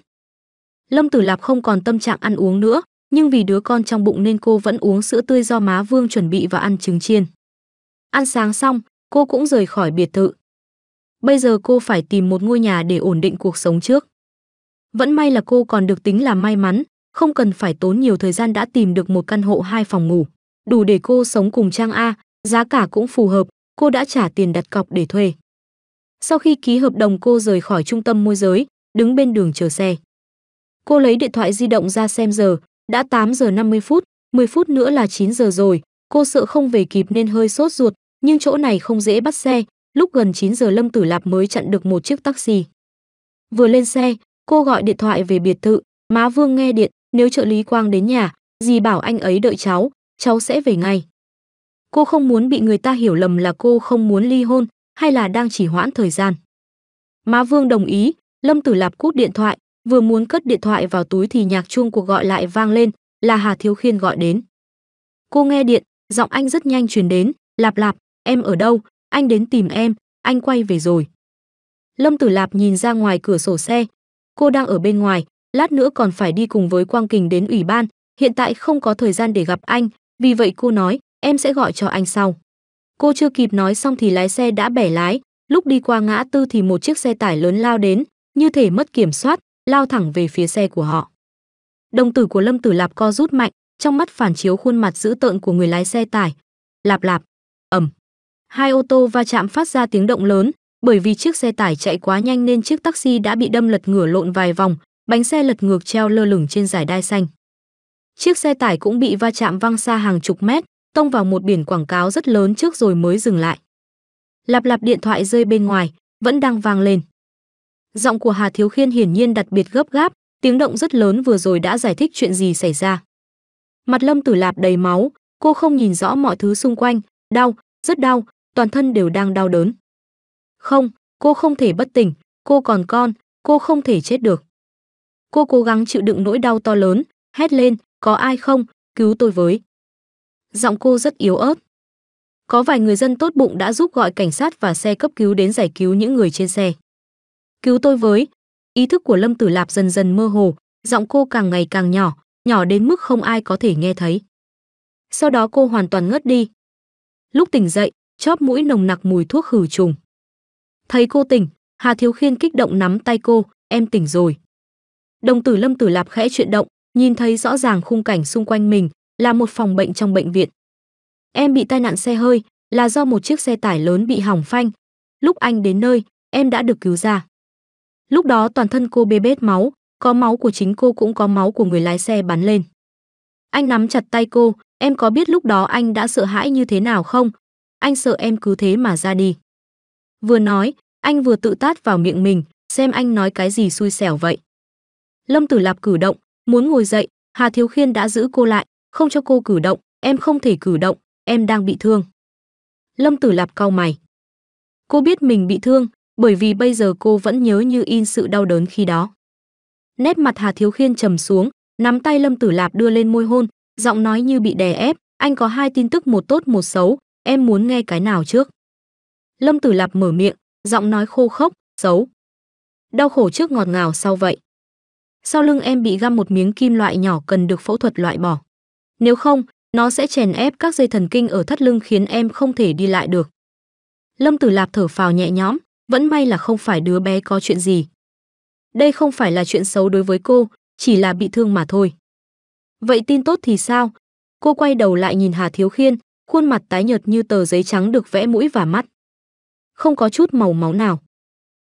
Lâm Tử Lạp không còn tâm trạng ăn uống nữa, nhưng vì đứa con trong bụng nên cô vẫn uống sữa tươi do má Vương chuẩn bị và ăn trứng chiên. Ăn sáng xong, cô cũng rời khỏi biệt thự. Bây giờ cô phải tìm một ngôi nhà để ổn định cuộc sống trước. Vẫn may là cô còn được tính là may mắn, không cần phải tốn nhiều thời gian đã tìm được một căn hộ hai phòng ngủ, đủ để cô sống cùng Trang A, giá cả cũng phù hợp, cô đã trả tiền đặt cọc để thuê. Sau khi ký hợp đồng cô rời khỏi trung tâm môi giới, đứng bên đường chờ xe. Cô lấy điện thoại di động ra xem giờ, đã 8 giờ 50 phút, 10 phút nữa là 9 giờ rồi, cô sợ không về kịp nên hơi sốt ruột, nhưng chỗ này không dễ bắt xe, lúc gần 9 giờ Lâm Tử Lạp mới chặn được một chiếc taxi. Vừa lên xe, cô gọi điện thoại về biệt thự, má Vương nghe điện, nếu trợ lý Quang đến nhà, dì bảo anh ấy đợi cháu, cháu sẽ về ngay. Cô không muốn bị người ta hiểu lầm là cô không muốn ly hôn hay là đang chỉ hoãn thời gian. Má Vương đồng ý, Lâm Tử Lạp cút điện thoại, vừa muốn cất điện thoại vào túi thì nhạc chuông cuộc gọi lại vang lên, là Hà Thiếu Khiên gọi đến. Cô nghe điện, giọng anh rất nhanh truyền đến, "Lạp Lạp, em ở đâu? Anh đến tìm em, anh quay về rồi." Lâm Tử Lạp nhìn ra ngoài cửa sổ xe, cô đang ở bên ngoài, lát nữa còn phải đi cùng với Quang Kình đến ủy ban, hiện tại không có thời gian để gặp anh, vì vậy cô nói, em sẽ gọi cho anh sau. Cô chưa kịp nói xong thì lái xe đã bẻ lái, lúc đi qua ngã tư thì một chiếc xe tải lớn lao đến, như thể mất kiểm soát, lao thẳng về phía xe của họ. Đồng tử của Lâm Tử Lạp co rút mạnh, trong mắt phản chiếu khuôn mặt dữ tợn của người lái xe tải. Lạp lạp, ầm. Hai ô tô va chạm phát ra tiếng động lớn, bởi vì chiếc xe tải chạy quá nhanh nên chiếc taxi đã bị đâm lật ngửa lộn vài vòng, bánh xe lật ngược treo lơ lửng trên giải đai xanh. Chiếc xe tải cũng bị va chạm văng xa hàng chục mét, tông vào một biển quảng cáo rất lớn trước rồi mới dừng lại. Lạp lạp điện thoại rơi bên ngoài, vẫn đang vang lên. Giọng của Hà Thiếu Khiên hiển nhiên đặc biệt gấp gáp, tiếng động rất lớn vừa rồi đã giải thích chuyện gì xảy ra. Mặt Lâm Tử Lạp đầy máu, cô không nhìn rõ mọi thứ xung quanh, đau, rất đau, toàn thân đều đang đau đớn. Không, cô không thể bất tỉnh, cô còn con, cô không thể chết được. Cô cố gắng chịu đựng nỗi đau to lớn, hét lên, có ai không, cứu tôi với. Giọng cô rất yếu ớt. Có vài người dân tốt bụng đã giúp gọi cảnh sát và xe cấp cứu đến giải cứu những người trên xe. Cứu tôi với. Ý thức của Lâm Tử Lạp dần dần mơ hồ, giọng cô càng ngày càng nhỏ, nhỏ đến mức không ai có thể nghe thấy. Sau đó cô hoàn toàn ngất đi. Lúc tỉnh dậy, chóp mũi nồng nặc mùi thuốc khử trùng. Thấy cô tỉnh, Hà Thiếu Khiên kích động nắm tay cô, em tỉnh rồi. Đồng tử Lâm Tử Lạp khẽ chuyển động, nhìn thấy rõ ràng khung cảnh xung quanh mình, là một phòng bệnh trong bệnh viện. Em bị tai nạn xe hơi, là do một chiếc xe tải lớn bị hỏng phanh. Lúc anh đến nơi, em đã được cứu ra. Lúc đó toàn thân cô bê bết máu, có máu của chính cô cũng có máu của người lái xe bắn lên. Anh nắm chặt tay cô, em có biết lúc đó anh đã sợ hãi như thế nào không? Anh sợ em cứ thế mà ra đi. Vừa nói, anh vừa tự tát vào miệng mình, xem anh nói cái gì xui xẻo vậy. Lâm Tử Lạp cử động, muốn ngồi dậy, Hà Thiếu Khiên đã giữ cô lại, không cho cô cử động, em không thể cử động, em đang bị thương. Lâm Tử Lạp cau mày. Cô biết mình bị thương, bởi vì bây giờ cô vẫn nhớ như in sự đau đớn khi đó. Nét mặt Hà Thiếu Khiên trầm xuống, nắm tay Lâm Tử Lạp đưa lên môi hôn, giọng nói như bị đè ép, anh có hai tin tức một tốt một xấu, em muốn nghe cái nào trước? Lâm Tử Lạp mở miệng, giọng nói khô khốc, xấu. Đau khổ trước ngọt ngào sau vậy. Sau lưng em bị găm một miếng kim loại nhỏ cần được phẫu thuật loại bỏ. Nếu không, nó sẽ chèn ép các dây thần kinh ở thắt lưng khiến em không thể đi lại được. Lâm Tử Lạp thở phào nhẹ nhõm, vẫn may là không phải đứa bé có chuyện gì. Đây không phải là chuyện xấu đối với cô, chỉ là bị thương mà thôi. Vậy tin tốt thì sao? Cô quay đầu lại nhìn Hà Thiếu Khiên, khuôn mặt tái nhợt như tờ giấy trắng được vẽ mũi và mắt. Không có chút màu máu nào.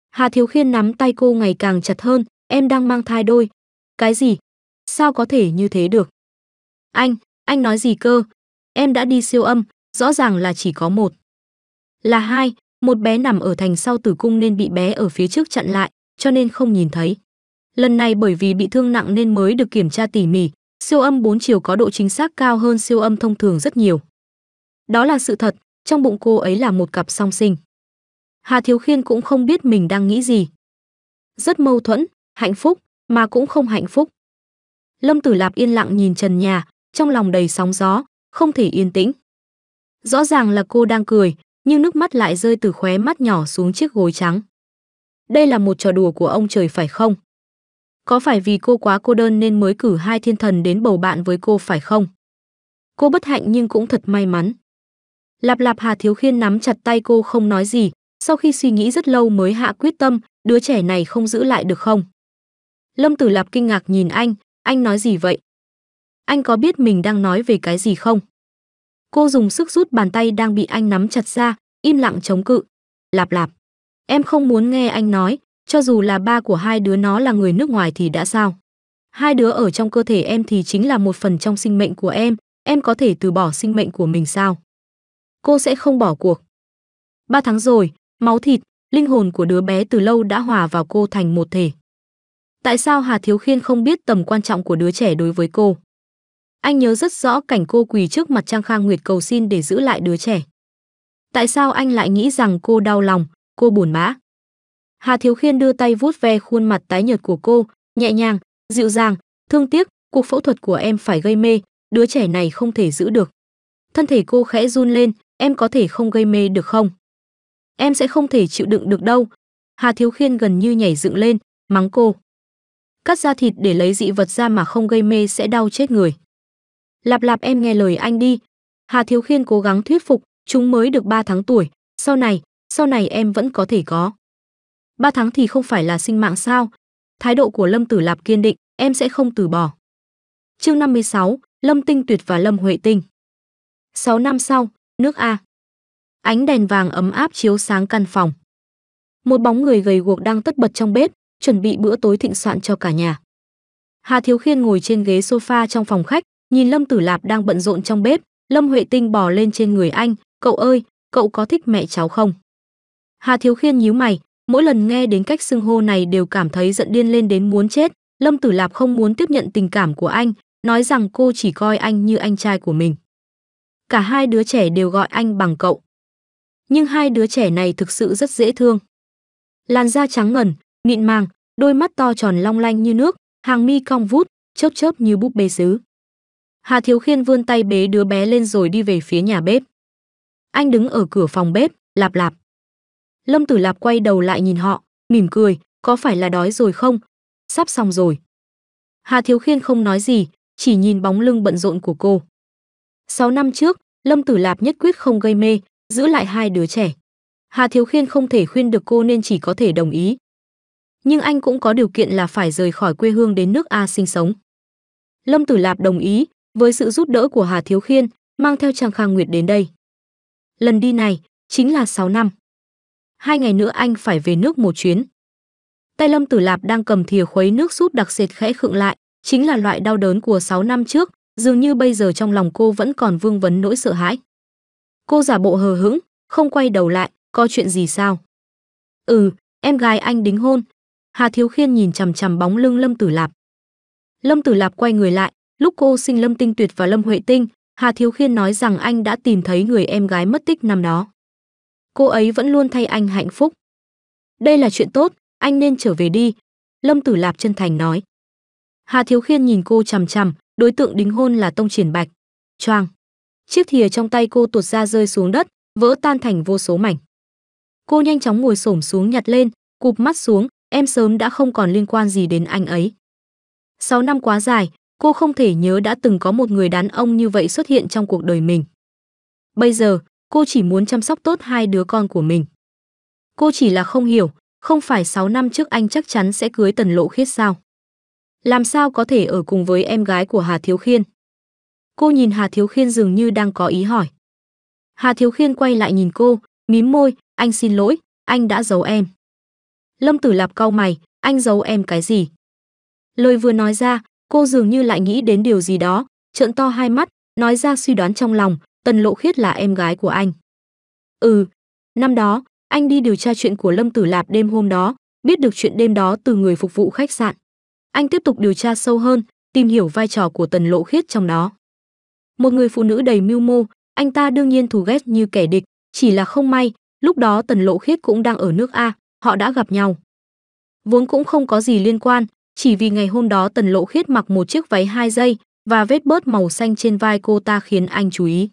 Hà Thiếu Khiên nắm tay cô ngày càng chặt hơn, em đang mang thai đôi. Cái gì? Sao có thể như thế được? Anh, anh nói gì cơ? Em đã đi siêu âm, rõ ràng là chỉ có một. Là hai, một bé nằm ở thành sau tử cung nên bị bé ở phía trước chặn lại, cho nên không nhìn thấy. Lần này bởi vì bị thương nặng nên mới được kiểm tra tỉ mỉ, siêu âm 4 chiều có độ chính xác cao hơn siêu âm thông thường rất nhiều. Đó là sự thật, trong bụng cô ấy là một cặp song sinh. Hà Thiếu Khiên cũng không biết mình đang nghĩ gì. Rất mâu thuẫn, hạnh phúc, mà cũng không hạnh phúc. Lâm Tử Lạp yên lặng nhìn trần nhà, trong lòng đầy sóng gió, không thể yên tĩnh. Rõ ràng là cô đang cười, nhưng nước mắt lại rơi từ khóe mắt nhỏ xuống chiếc gối trắng. Đây là một trò đùa của ông trời phải không? Có phải vì cô quá cô đơn nên mới cử hai thiên thần đến bầu bạn với cô phải không? Cô bất hạnh nhưng cũng thật may mắn. Lạp lạp Hà Thiếu Khiên nắm chặt tay cô không nói gì, sau khi suy nghĩ rất lâu mới hạ quyết tâm, đứa trẻ này không giữ lại được không? Lâm Tử Lạp kinh ngạc nhìn anh, anh nói gì vậy? Anh có biết mình đang nói về cái gì không? Cô dùng sức rút bàn tay đang bị anh nắm chặt ra, im lặng chống cự. Lạp lạp. Em không muốn nghe anh nói, cho dù là ba của hai đứa nó là người nước ngoài thì đã sao? Hai đứa ở trong cơ thể em thì chính là một phần trong sinh mệnh của em, em có thể từ bỏ sinh mệnh của mình sao? Cô sẽ không bỏ cuộc. Ba tháng rồi, máu thịt, linh hồn của đứa bé từ lâu đã hòa vào cô thành một thể. Tại sao Hà Thiếu Khiên không biết tầm quan trọng của đứa trẻ đối với cô? Anh nhớ rất rõ cảnh cô quỳ trước mặt Trang Khang Nguyệt cầu xin để giữ lại đứa trẻ. Tại sao anh lại nghĩ rằng cô đau lòng, cô buồn bã? Hà Thiếu Khiên đưa tay vuốt ve khuôn mặt tái nhợt của cô, nhẹ nhàng, dịu dàng, thương tiếc, cuộc phẫu thuật của em phải gây mê, đứa trẻ này không thể giữ được. Thân thể cô khẽ run lên, em có thể không gây mê được không? Em sẽ không thể chịu đựng được đâu. Hà Thiếu Khiên gần như nhảy dựng lên, mắng cô. Cắt da thịt để lấy dị vật ra mà không gây mê sẽ đau chết người. Lạp lạp em nghe lời anh đi. Hà Thiếu Khiên cố gắng thuyết phục, chúng mới được 3 tháng tuổi, sau này, sau này em vẫn có thể có. 3 tháng thì không phải là sinh mạng sao? Thái độ của Lâm Tử Lạp kiên định, em sẽ không từ bỏ. Chương 56, Lâm Tinh Tuyệt và Lâm Huệ Tinh. 6 năm sau, nước A. Ánh đèn vàng ấm áp chiếu sáng căn phòng. Một bóng người gầy guộc đang tất bật trong bếp, chuẩn bị bữa tối thịnh soạn cho cả nhà. Hà Thiếu Khiên ngồi trên ghế sofa trong phòng khách, nhìn Lâm Tử Lạp đang bận rộn trong bếp, Lâm Huệ Tinh bò lên trên người anh, "Cậu ơi, cậu có thích mẹ cháu không?" Hà Thiếu Khiên nhíu mày, mỗi lần nghe đến cách xưng hô này đều cảm thấy giận điên lên đến muốn chết. Lâm Tử Lạp không muốn tiếp nhận tình cảm của anh, nói rằng cô chỉ coi anh như anh trai của mình. Cả hai đứa trẻ đều gọi anh bằng cậu. Nhưng hai đứa trẻ này thực sự rất dễ thương. Làn da trắng ngần, mịn màng, đôi mắt to tròn long lanh như nước, hàng mi cong vút, chớp chớp như búp bê sứ. Hà Thiếu Khiên vươn tay bế đứa bé lên rồi đi về phía nhà bếp. Anh đứng ở cửa phòng bếp, lạp lạp. Lâm Tử Lạp quay đầu lại nhìn họ, mỉm cười, có phải là đói rồi không? Sắp xong rồi. Hà Thiếu Khiên không nói gì, chỉ nhìn bóng lưng bận rộn của cô. Sáu năm trước, Lâm Tử Lạp nhất quyết không gây mê, giữ lại hai đứa trẻ. Hà Thiếu Khiên không thể khuyên được cô nên chỉ có thể đồng ý. Nhưng anh cũng có điều kiện là phải rời khỏi quê hương đến nước A sinh sống. Lâm Tử Lạp đồng ý, với sự giúp đỡ của Hà Thiếu Khiên, mang theo Trang Khang Nguyệt đến đây. Lần đi này chính là 6 năm. Hai ngày nữa anh phải về nước một chuyến. Tay Lâm Tử Lạp đang cầm thìa khuấy nước súp đặc sệt khẽ khựng lại, chính là loại đau đớn của 6 năm trước, dường như bây giờ trong lòng cô vẫn còn vương vấn nỗi sợ hãi. Cô giả bộ hờ hững, không quay đầu lại, có chuyện gì sao? Ừ, em gái anh đính hôn. Hà Thiếu Khiên nhìn chằm chằm bóng lưng Lâm Tử Lạp. Lâm Tử Lạp quay người lại, lúc cô sinh Lâm Tinh Tuyệt và Lâm Huệ Tinh, Hà Thiếu Khiên nói rằng anh đã tìm thấy người em gái mất tích năm đó. Cô ấy vẫn luôn thay anh hạnh phúc. Đây là chuyện tốt, anh nên trở về đi, Lâm Tử Lạp chân thành nói. Hà Thiếu Khiên nhìn cô chằm chằm, đối tượng đính hôn là Tông Triển Bạch. Choang. Chiếc thìa trong tay cô tuột ra rơi xuống đất, vỡ tan thành vô số mảnh. Cô nhanh chóng ngồi xổm xuống nhặt lên, cụp mắt xuống, em sớm đã không còn liên quan gì đến anh ấy. Sáu năm quá dài, cô không thể nhớ đã từng có một người đàn ông như vậy xuất hiện trong cuộc đời mình. Bây giờ, cô chỉ muốn chăm sóc tốt hai đứa con của mình. Cô chỉ là không hiểu, không phải 6 năm trước anh chắc chắn sẽ cưới Tần Lộ Khiết sao? Làm sao có thể ở cùng với em gái của Hà Thiếu Khiên? Cô nhìn Hà Thiếu Khiên dường như đang có ý hỏi. Hà Thiếu Khiên quay lại nhìn cô, mím môi, anh xin lỗi, anh đã giấu em. Lâm Tử Lạp cau mày, anh giấu em cái gì? Lời vừa nói ra, cô dường như lại nghĩ đến điều gì đó, trợn to hai mắt, nói ra suy đoán trong lòng, Tần Lộ Khiết là em gái của anh. Ừ, năm đó, anh đi điều tra chuyện của Lâm Tử Lạp đêm hôm đó, biết được chuyện đêm đó từ người phục vụ khách sạn. Anh tiếp tục điều tra sâu hơn, tìm hiểu vai trò của Tần Lộ Khiết trong đó. Một người phụ nữ đầy mưu mô, anh ta đương nhiên thù ghét như kẻ địch, chỉ là không may, lúc đó Tần Lộ Khiết cũng đang ở nước A, họ đã gặp nhau. Vốn cũng không có gì liên quan, chỉ vì ngày hôm đó Tần Lộ Khiết mặc một chiếc váy hai dây và vết bớt màu xanh trên vai cô ta khiến anh chú ý.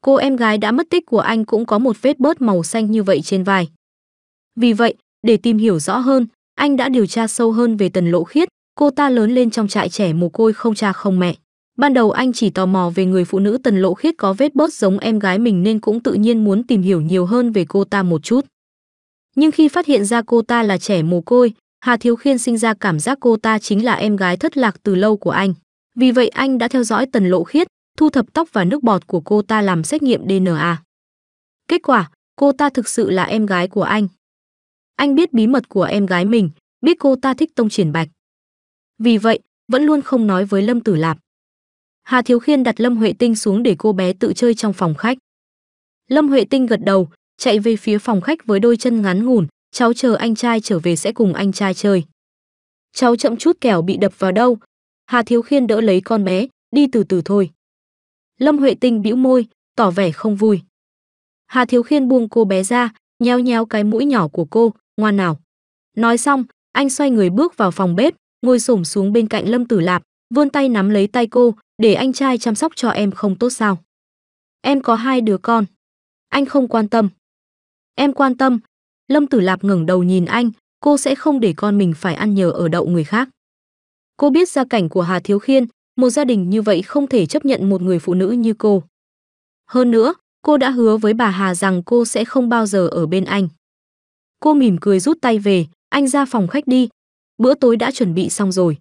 Cô em gái đã mất tích của anh cũng có một vết bớt màu xanh như vậy trên vai. Vì vậy, để tìm hiểu rõ hơn, anh đã điều tra sâu hơn về Tần Lộ Khiết, cô ta lớn lên trong trại trẻ mồ côi không cha không mẹ. Ban đầu anh chỉ tò mò về người phụ nữ Tần Lộ Khiết có vết bớt giống em gái mình nên cũng tự nhiên muốn tìm hiểu nhiều hơn về cô ta một chút. Nhưng khi phát hiện ra cô ta là trẻ mồ côi, Hà Thiếu Khiên sinh ra cảm giác cô ta chính là em gái thất lạc từ lâu của anh. Vì vậy anh đã theo dõi Tần Lộ Khiết, thu thập tóc và nước bọt của cô ta làm xét nghiệm DNA. Kết quả, cô ta thực sự là em gái của anh. Anh biết bí mật của em gái mình, biết cô ta thích Tông Triển Bạch. Vì vậy, vẫn luôn không nói với Lâm Tử Lạp. Hà Thiếu Khiên đặt Lâm Huệ Tinh xuống để cô bé tự chơi trong phòng khách. Lâm Huệ Tinh gật đầu, chạy về phía phòng khách với đôi chân ngắn ngủn, cháu chờ anh trai trở về sẽ cùng anh trai chơi. Cháu chậm chút kẻo bị đập vào đâu. Hà Thiếu Khiên đỡ lấy con bé, đi từ từ thôi. Lâm Huệ Tinh bĩu môi, tỏ vẻ không vui. Hà Thiếu Khiên buông cô bé ra, nheo nheo cái mũi nhỏ của cô, ngoan nào. Nói xong, anh xoay người bước vào phòng bếp, ngồi xổm xuống bên cạnh Lâm Tử Lạp, vươn tay nắm lấy tay cô, để anh trai chăm sóc cho em không tốt sao? Em có hai đứa con. Anh không quan tâm. Em quan tâm. Lâm Tử Lạp ngẩng đầu nhìn anh, cô sẽ không để con mình phải ăn nhờ ở đậu người khác. Cô biết gia cảnh của Hà Thiếu Khiên, một gia đình như vậy không thể chấp nhận một người phụ nữ như cô. Hơn nữa, cô đã hứa với bà Hà rằng cô sẽ không bao giờ ở bên anh. Cô mỉm cười rút tay về, anh ra phòng khách đi. Bữa tối đã chuẩn bị xong rồi.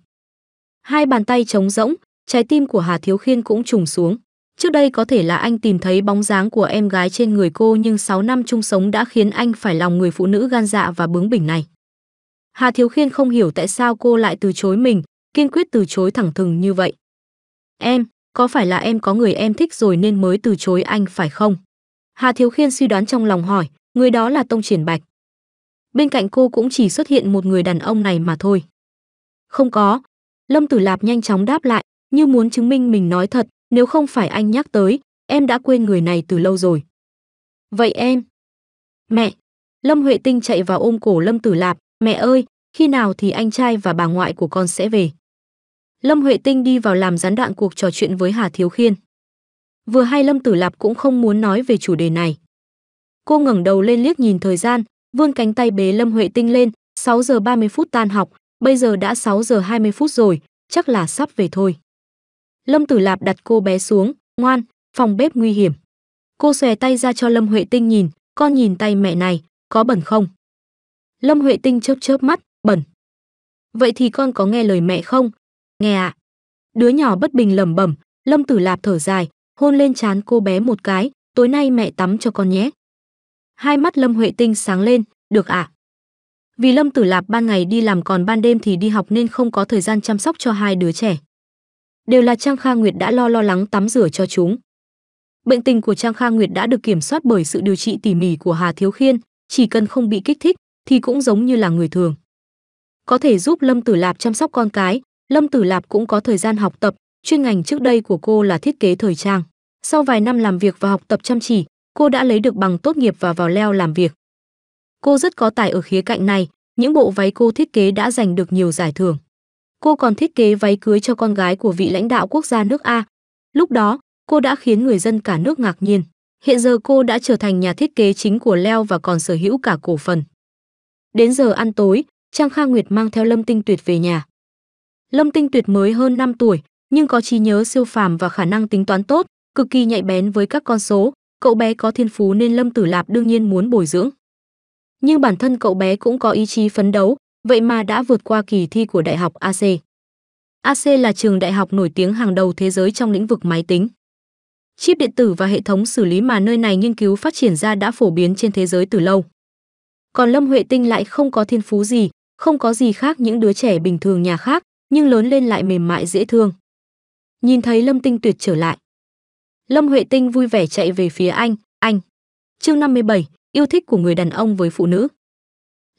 Hai bàn tay trống rỗng, trái tim của Hà Thiếu Khiên cũng trùng xuống. Trước đây có thể là anh tìm thấy bóng dáng của em gái trên người cô nhưng 6 năm chung sống đã khiến anh phải lòng người phụ nữ gan dạ và bướng bỉnh này. Hà Thiếu Khiên không hiểu tại sao cô lại từ chối mình, kiên quyết từ chối thẳng thừng như vậy. Em, có phải là em có người em thích rồi nên mới từ chối anh phải không? Hà Thiếu Khiên suy đoán trong lòng hỏi, người đó là Tông Triển Bạch. Bên cạnh cô cũng chỉ xuất hiện một người đàn ông này mà thôi. Không có. Lâm Tử Lạp nhanh chóng đáp lại, như muốn chứng minh mình nói thật, nếu không phải anh nhắc tới, em đã quên người này từ lâu rồi. Vậy em? Mẹ! Lâm Huệ Tinh chạy vào ôm cổ Lâm Tử Lạp, mẹ ơi, khi nào thì anh trai và bà ngoại của con sẽ về? Lâm Huệ Tinh đi vào làm gián đoạn cuộc trò chuyện với Hà Thiếu Khiên. Vừa hay Lâm Tử Lạp cũng không muốn nói về chủ đề này. Cô ngẩng đầu lên liếc nhìn thời gian, vươn cánh tay bế Lâm Huệ Tinh lên, 6 giờ 30 phút tan học, bây giờ đã 6 giờ 20 phút rồi, chắc là sắp về thôi. Lâm Tử Lạp đặt cô bé xuống, ngoan, phòng bếp nguy hiểm. Cô xòe tay ra cho Lâm Huệ Tinh nhìn, con nhìn tay mẹ này, có bẩn không? Lâm Huệ Tinh chớp chớp mắt, bẩn. Vậy thì con có nghe lời mẹ không? Nghe ạ. À. Đứa nhỏ bất bình lẩm bẩm, Lâm Tử Lạp thở dài, hôn lên trán cô bé một cái, tối nay mẹ tắm cho con nhé. Hai mắt Lâm Huệ Tinh sáng lên, được ạ. À? Vì Lâm Tử Lạp ban ngày đi làm còn ban đêm thì đi học nên không có thời gian chăm sóc cho hai đứa trẻ. Đều là Trang Kha Nguyệt đã lo lo lắng tắm rửa cho chúng. Bệnh tình của Trang Kha Nguyệt đã được kiểm soát bởi sự điều trị tỉ mỉ của Hà Thiếu Khiên, chỉ cần không bị kích thích thì cũng giống như là người thường. Có thể giúp Lâm Tử Lạp chăm sóc con cái, Lâm Tử Lạp cũng có thời gian học tập, chuyên ngành trước đây của cô là thiết kế thời trang. Sau vài năm làm việc và học tập chăm chỉ, cô đã lấy được bằng tốt nghiệp và vào leo làm việc. Cô rất có tài ở khía cạnh này, những bộ váy cô thiết kế đã giành được nhiều giải thưởng. Cô còn thiết kế váy cưới cho con gái của vị lãnh đạo quốc gia nước A. Lúc đó, cô đã khiến người dân cả nước ngạc nhiên. Hiện giờ cô đã trở thành nhà thiết kế chính của Leo và còn sở hữu cả cổ phần. Đến giờ ăn tối, Trang Kha Nguyệt mang theo Lâm Tinh Tuyệt về nhà. Lâm Tinh Tuyệt mới hơn 5 tuổi, nhưng có trí nhớ siêu phàm và khả năng tính toán tốt, cực kỳ nhạy bén với các con số, cậu bé có thiên phú nên Lâm Tử Lạp đương nhiên muốn bồi dưỡng. Nhưng bản thân cậu bé cũng có ý chí phấn đấu, vậy mà đã vượt qua kỳ thi của Đại học AC. AC là trường đại học nổi tiếng hàng đầu thế giới trong lĩnh vực máy tính. Chip điện tử và hệ thống xử lý mà nơi này nghiên cứu phát triển ra đã phổ biến trên thế giới từ lâu. Còn Lâm Huệ Tinh lại không có thiên phú gì, không có gì khác những đứa trẻ bình thường nhà khác, nhưng lớn lên lại mềm mại dễ thương. Nhìn thấy Lâm Tinh Tuyệt trở lại, Lâm Huệ Tinh vui vẻ chạy về phía anh, anh. Chương 57, yêu thích của người đàn ông với phụ nữ.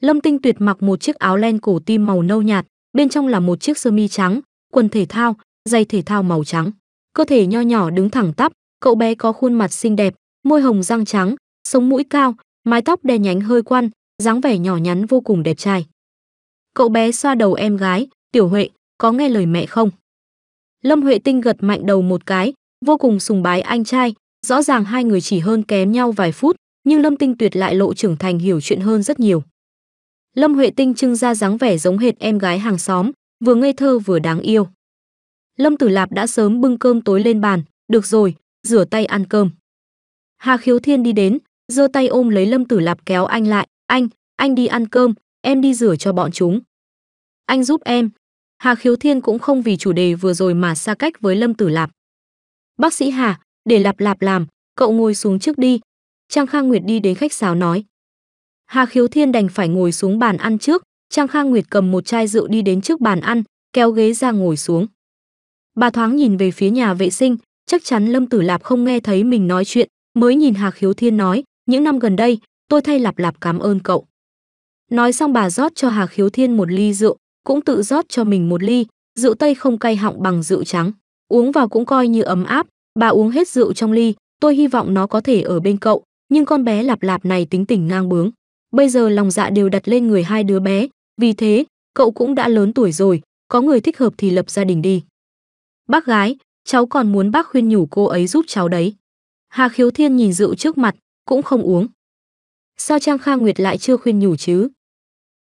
Lâm Tinh Tuyệt mặc một chiếc áo len cổ tim màu nâu nhạt, bên trong là một chiếc sơ mi trắng, quần thể thao, giày thể thao màu trắng. Cơ thể nho nhỏ đứng thẳng tắp, cậu bé có khuôn mặt xinh đẹp, môi hồng răng trắng, sống mũi cao, mái tóc đen nhánh hơi quăn, dáng vẻ nhỏ nhắn vô cùng đẹp trai. Cậu bé xoa đầu em gái, "Tiểu Huệ, có nghe lời mẹ không?" Lâm Huệ Tinh gật mạnh đầu một cái, vô cùng sùng bái anh trai, rõ ràng hai người chỉ hơn kém nhau vài phút, nhưng Lâm Tinh Tuyệt lại lộ trưởng thành hiểu chuyện hơn rất nhiều. Lâm Huệ Tinh trưng ra dáng vẻ giống hệt em gái hàng xóm, vừa ngây thơ vừa đáng yêu. Lâm Tử Lạp đã sớm bưng cơm tối lên bàn, được rồi, rửa tay ăn cơm. Hà Khiếu Thiên đi đến, giơ tay ôm lấy Lâm Tử Lạp kéo anh lại, anh, anh đi ăn cơm, em đi rửa cho bọn chúng. Anh giúp em. Hà Khiếu Thiên cũng không vì chủ đề vừa rồi mà xa cách với Lâm Tử Lạp. Bác sĩ Hà, để Lạp Lạp làm, cậu ngồi xuống trước đi. Trang Khang Nguyệt đi đến khách sáo nói. Hà Khiếu Thiên đành phải ngồi xuống bàn ăn trước, Trang Khang Nguyệt cầm một chai rượu đi đến trước bàn ăn, kéo ghế ra ngồi xuống. Bà thoáng nhìn về phía nhà vệ sinh, chắc chắn Lâm Tử Lạp không nghe thấy mình nói chuyện, mới nhìn Hà Khiếu Thiên nói, những năm gần đây, tôi thay Lạp Lạp cảm ơn cậu. Nói xong bà rót cho Hà Khiếu Thiên một ly rượu, cũng tự rót cho mình một ly, rượu tây không cay họng bằng rượu trắng. Uống vào cũng coi như ấm áp, bà uống hết rượu trong ly, tôi hy vọng nó có thể ở bên cậu, nhưng con bé Lạp Lạp này tính tình ngang bướng. Bây giờ lòng dạ đều đặt lên người hai đứa bé, vì thế, cậu cũng đã lớn tuổi rồi, có người thích hợp thì lập gia đình đi. Bác gái, cháu còn muốn bác khuyên nhủ cô ấy giúp cháu đấy. Hà Khiếu Thiên nhìn rượu trước mặt, cũng không uống. Sao Trang Kha Nguyệt lại chưa khuyên nhủ chứ?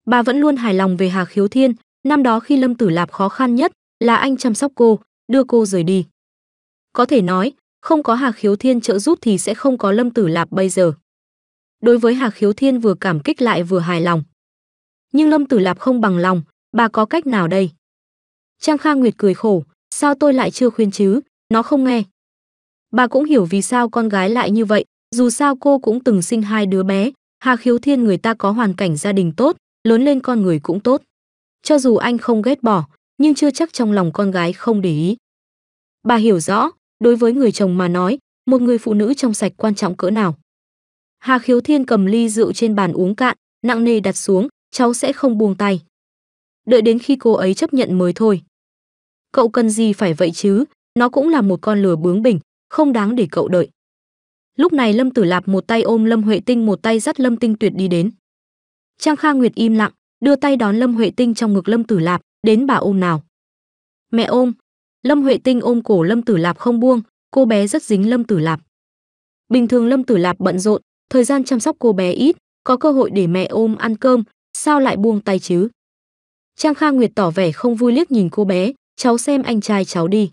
Bà vẫn luôn hài lòng về Hà Khiếu Thiên, năm đó khi Lâm Tử Lạp khó khăn nhất, là anh chăm sóc cô, đưa cô rời đi. Có thể nói, không có Hà Khiếu Thiên trợ giúp thì sẽ không có Lâm Tử Lạp bây giờ. Đối với Hà Khiếu Thiên vừa cảm kích lại vừa hài lòng. Nhưng Lâm Tử Lạp không bằng lòng, bà có cách nào đây? Trang Kha Nguyệt cười khổ, sao tôi lại chưa khuyên chứ, nó không nghe. Bà cũng hiểu vì sao con gái lại như vậy, dù sao cô cũng từng sinh hai đứa bé, Hà Khiếu Thiên người ta có hoàn cảnh gia đình tốt, lớn lên con người cũng tốt. Cho dù anh không ghét bỏ, nhưng chưa chắc trong lòng con gái không để ý. Bà hiểu rõ, đối với người chồng mà nói, một người phụ nữ trong sạch quan trọng cỡ nào. Hà Khiếu Thiên cầm ly rượu trên bàn uống cạn, nặng nề đặt xuống, cháu sẽ không buông tay. Đợi đến khi cô ấy chấp nhận mới thôi. Cậu cần gì phải vậy chứ, nó cũng là một con lừa bướng bỉnh, không đáng để cậu đợi. Lúc này Lâm Tử Lạp một tay ôm Lâm Huệ Tinh một tay dắt Lâm Tinh Tuyệt đi đến. Trang Kha Nguyệt im lặng, đưa tay đón Lâm Huệ Tinh trong ngực Lâm Tử Lạp, đến bà ôm nào. Mẹ ôm. Lâm Huệ Tinh ôm cổ Lâm Tử Lạp không buông, cô bé rất dính Lâm Tử Lạp. Bình thường Lâm Tử Lạp bận rộn, thời gian chăm sóc cô bé ít, có cơ hội để mẹ ôm ăn cơm, sao lại buông tay chứ? Trang Kha Nguyệt tỏ vẻ không vui liếc nhìn cô bé, cháu xem anh trai cháu đi.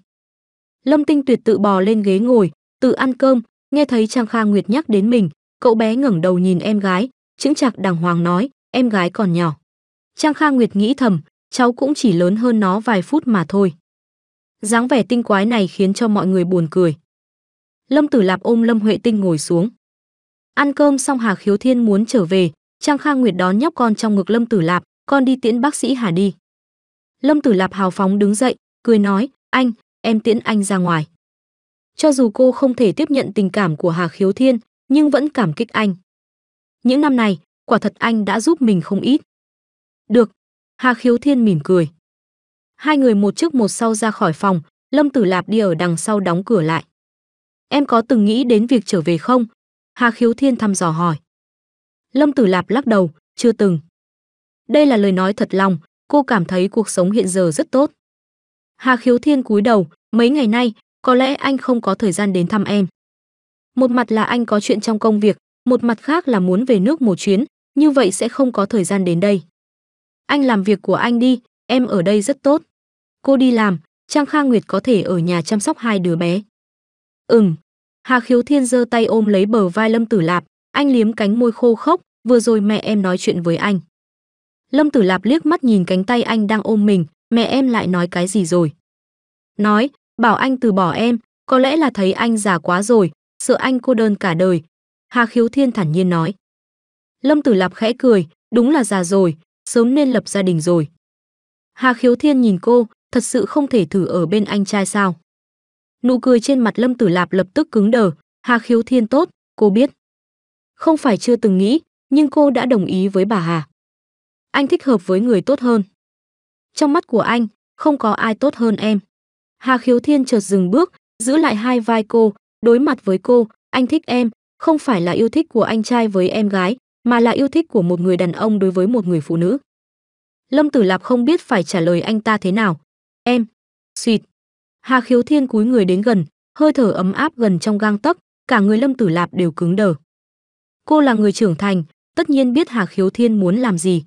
Lâm Tinh Tuyệt tự bò lên ghế ngồi, tự ăn cơm, nghe thấy Trang Kha Nguyệt nhắc đến mình, cậu bé ngẩng đầu nhìn em gái, chững chạc đàng hoàng nói, em gái còn nhỏ. Trang Kha Nguyệt nghĩ thầm, cháu cũng chỉ lớn hơn nó vài phút mà thôi. dáng vẻ tinh quái này khiến cho mọi người buồn cười. Lâm Tử Lạp ôm Lâm Huệ Tinh ngồi xuống. Ăn cơm xong Hà Khiếu Thiên muốn trở về, Trang Khang Nguyệt đón nhóc con trong ngực Lâm Tử Lạp, con đi tiễn bác sĩ Hà đi. Lâm Tử Lạp hào phóng đứng dậy, cười nói, anh, em tiễn anh ra ngoài. Cho dù cô không thể tiếp nhận tình cảm của Hà Khiếu Thiên, nhưng vẫn cảm kích anh. Những năm này, quả thật anh đã giúp mình không ít. Được, Hà Khiếu Thiên mỉm cười. Hai người một trước một sau ra khỏi phòng, Lâm Tử Lạp đi ở đằng sau đóng cửa lại. Em có từng nghĩ đến việc trở về không? Hà Khiếu Thiên thăm dò hỏi. Lâm Tử Lạp lắc đầu, chưa từng. Đây là lời nói thật lòng, cô cảm thấy cuộc sống hiện giờ rất tốt. Hà Khiếu Thiên cúi đầu, mấy ngày nay, có lẽ anh không có thời gian đến thăm em. Một mặt là anh có chuyện trong công việc, một mặt khác là muốn về nước một chuyến, như vậy sẽ không có thời gian đến đây. Anh làm việc của anh đi, em ở đây rất tốt. Cô đi làm, Trang Kha Nguyệt có thể ở nhà chăm sóc hai đứa bé. Ừm. Hà Khiếu Thiên giơ tay ôm lấy bờ vai Lâm Tử Lạp, anh liếm cánh môi khô khốc, vừa rồi mẹ em nói chuyện với anh. Lâm Tử Lạp liếc mắt nhìn cánh tay anh đang ôm mình, mẹ em lại nói cái gì rồi? Nói, bảo anh từ bỏ em, có lẽ là thấy anh già quá rồi, sợ anh cô đơn cả đời. Hà Khiếu Thiên thản nhiên nói. Lâm Tử Lạp khẽ cười, đúng là già rồi, sớm nên lập gia đình rồi. Hà Khiếu Thiên nhìn cô, thật sự không thể thử ở bên anh trai sao? Nụ cười trên mặt Lâm Tử Lạp lập tức cứng đờ, Hà Khiếu Thiên tốt, cô biết. Không phải chưa từng nghĩ, nhưng cô đã đồng ý với bà Hà. Anh thích hợp với người tốt hơn. Trong mắt của anh, không có ai tốt hơn em. Hà Khiếu Thiên chợt dừng bước, giữ lại hai vai cô, đối mặt với cô, anh thích em, không phải là yêu thích của anh trai với em gái, mà là yêu thích của một người đàn ông đối với một người phụ nữ. Lâm Tử Lạp không biết phải trả lời anh ta thế nào. Em, suýt. Hà Khiếu Thiên cúi người đến gần, hơi thở ấm áp gần trong gang tấc, cả người Lâm Tử Lạp đều cứng đờ. Cô là người trưởng thành, tất nhiên biết Hà Khiếu Thiên muốn làm gì.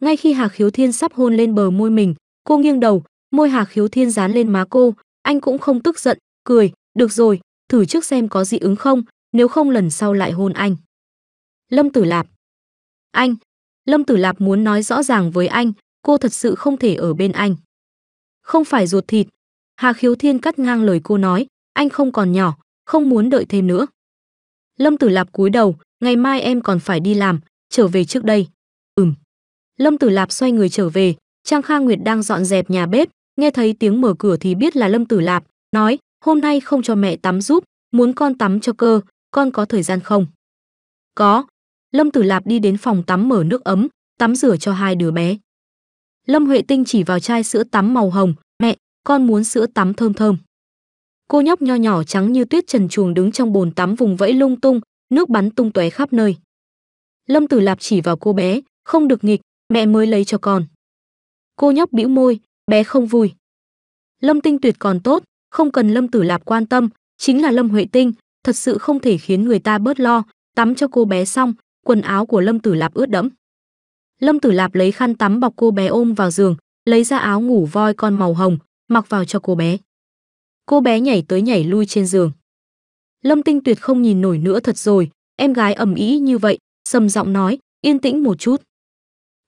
Ngay khi Hà Khiếu Thiên sắp hôn lên bờ môi mình, cô nghiêng đầu, môi Hà Khiếu Thiên dán lên má cô, anh cũng không tức giận, cười, được rồi, thử trước xem có dị ứng không, nếu không lần sau lại hôn anh. Lâm Tử Lạp. Anh. Lâm Tử Lạp muốn nói rõ ràng với anh, cô thật sự không thể ở bên anh. Không phải ruột thịt. Hà Khiếu Thiên cắt ngang lời cô nói, anh không còn nhỏ, không muốn đợi thêm nữa. Lâm Tử Lạp cúi đầu, ngày mai em còn phải đi làm, trở về trước đây. Ừm. Lâm Tử Lạp xoay người trở về, Trang Kha Nguyệt đang dọn dẹp nhà bếp, nghe thấy tiếng mở cửa thì biết là Lâm Tử Lạp, nói, hôm nay không cho mẹ tắm giúp, muốn con tắm cho cơ, con có thời gian không? Có. Lâm Tử Lạp đi đến phòng tắm mở nước ấm, tắm rửa cho hai đứa bé. Lâm Huệ Tinh chỉ vào chai sữa tắm màu hồng, mẹ, con muốn sữa tắm thơm thơm. Cô nhóc nho nhỏ trắng như tuyết trần chuồng đứng trong bồn tắm vùng vẫy lung tung, nước bắn tung tóe khắp nơi. Lâm Tử Lạp chỉ vào cô bé, không được nghịch, mẹ mới lấy cho con. Cô nhóc bĩu môi, bé không vui. Lâm Tinh Tuyệt còn tốt, không cần Lâm Tử Lạp quan tâm, chính là Lâm Huệ Tinh, thật sự không thể khiến người ta bớt lo, tắm cho cô bé xong, quần áo của Lâm Tử Lạp ướt đẫm. Lâm Tử Lạp lấy khăn tắm bọc cô bé ôm vào giường, lấy ra áo ngủ voi con màu hồng, mặc vào cho cô bé. Cô bé nhảy tới nhảy lui trên giường. Lâm Tinh Tuyệt không nhìn nổi nữa thật rồi, em gái ầm ĩ như vậy, sầm giọng nói, yên tĩnh một chút.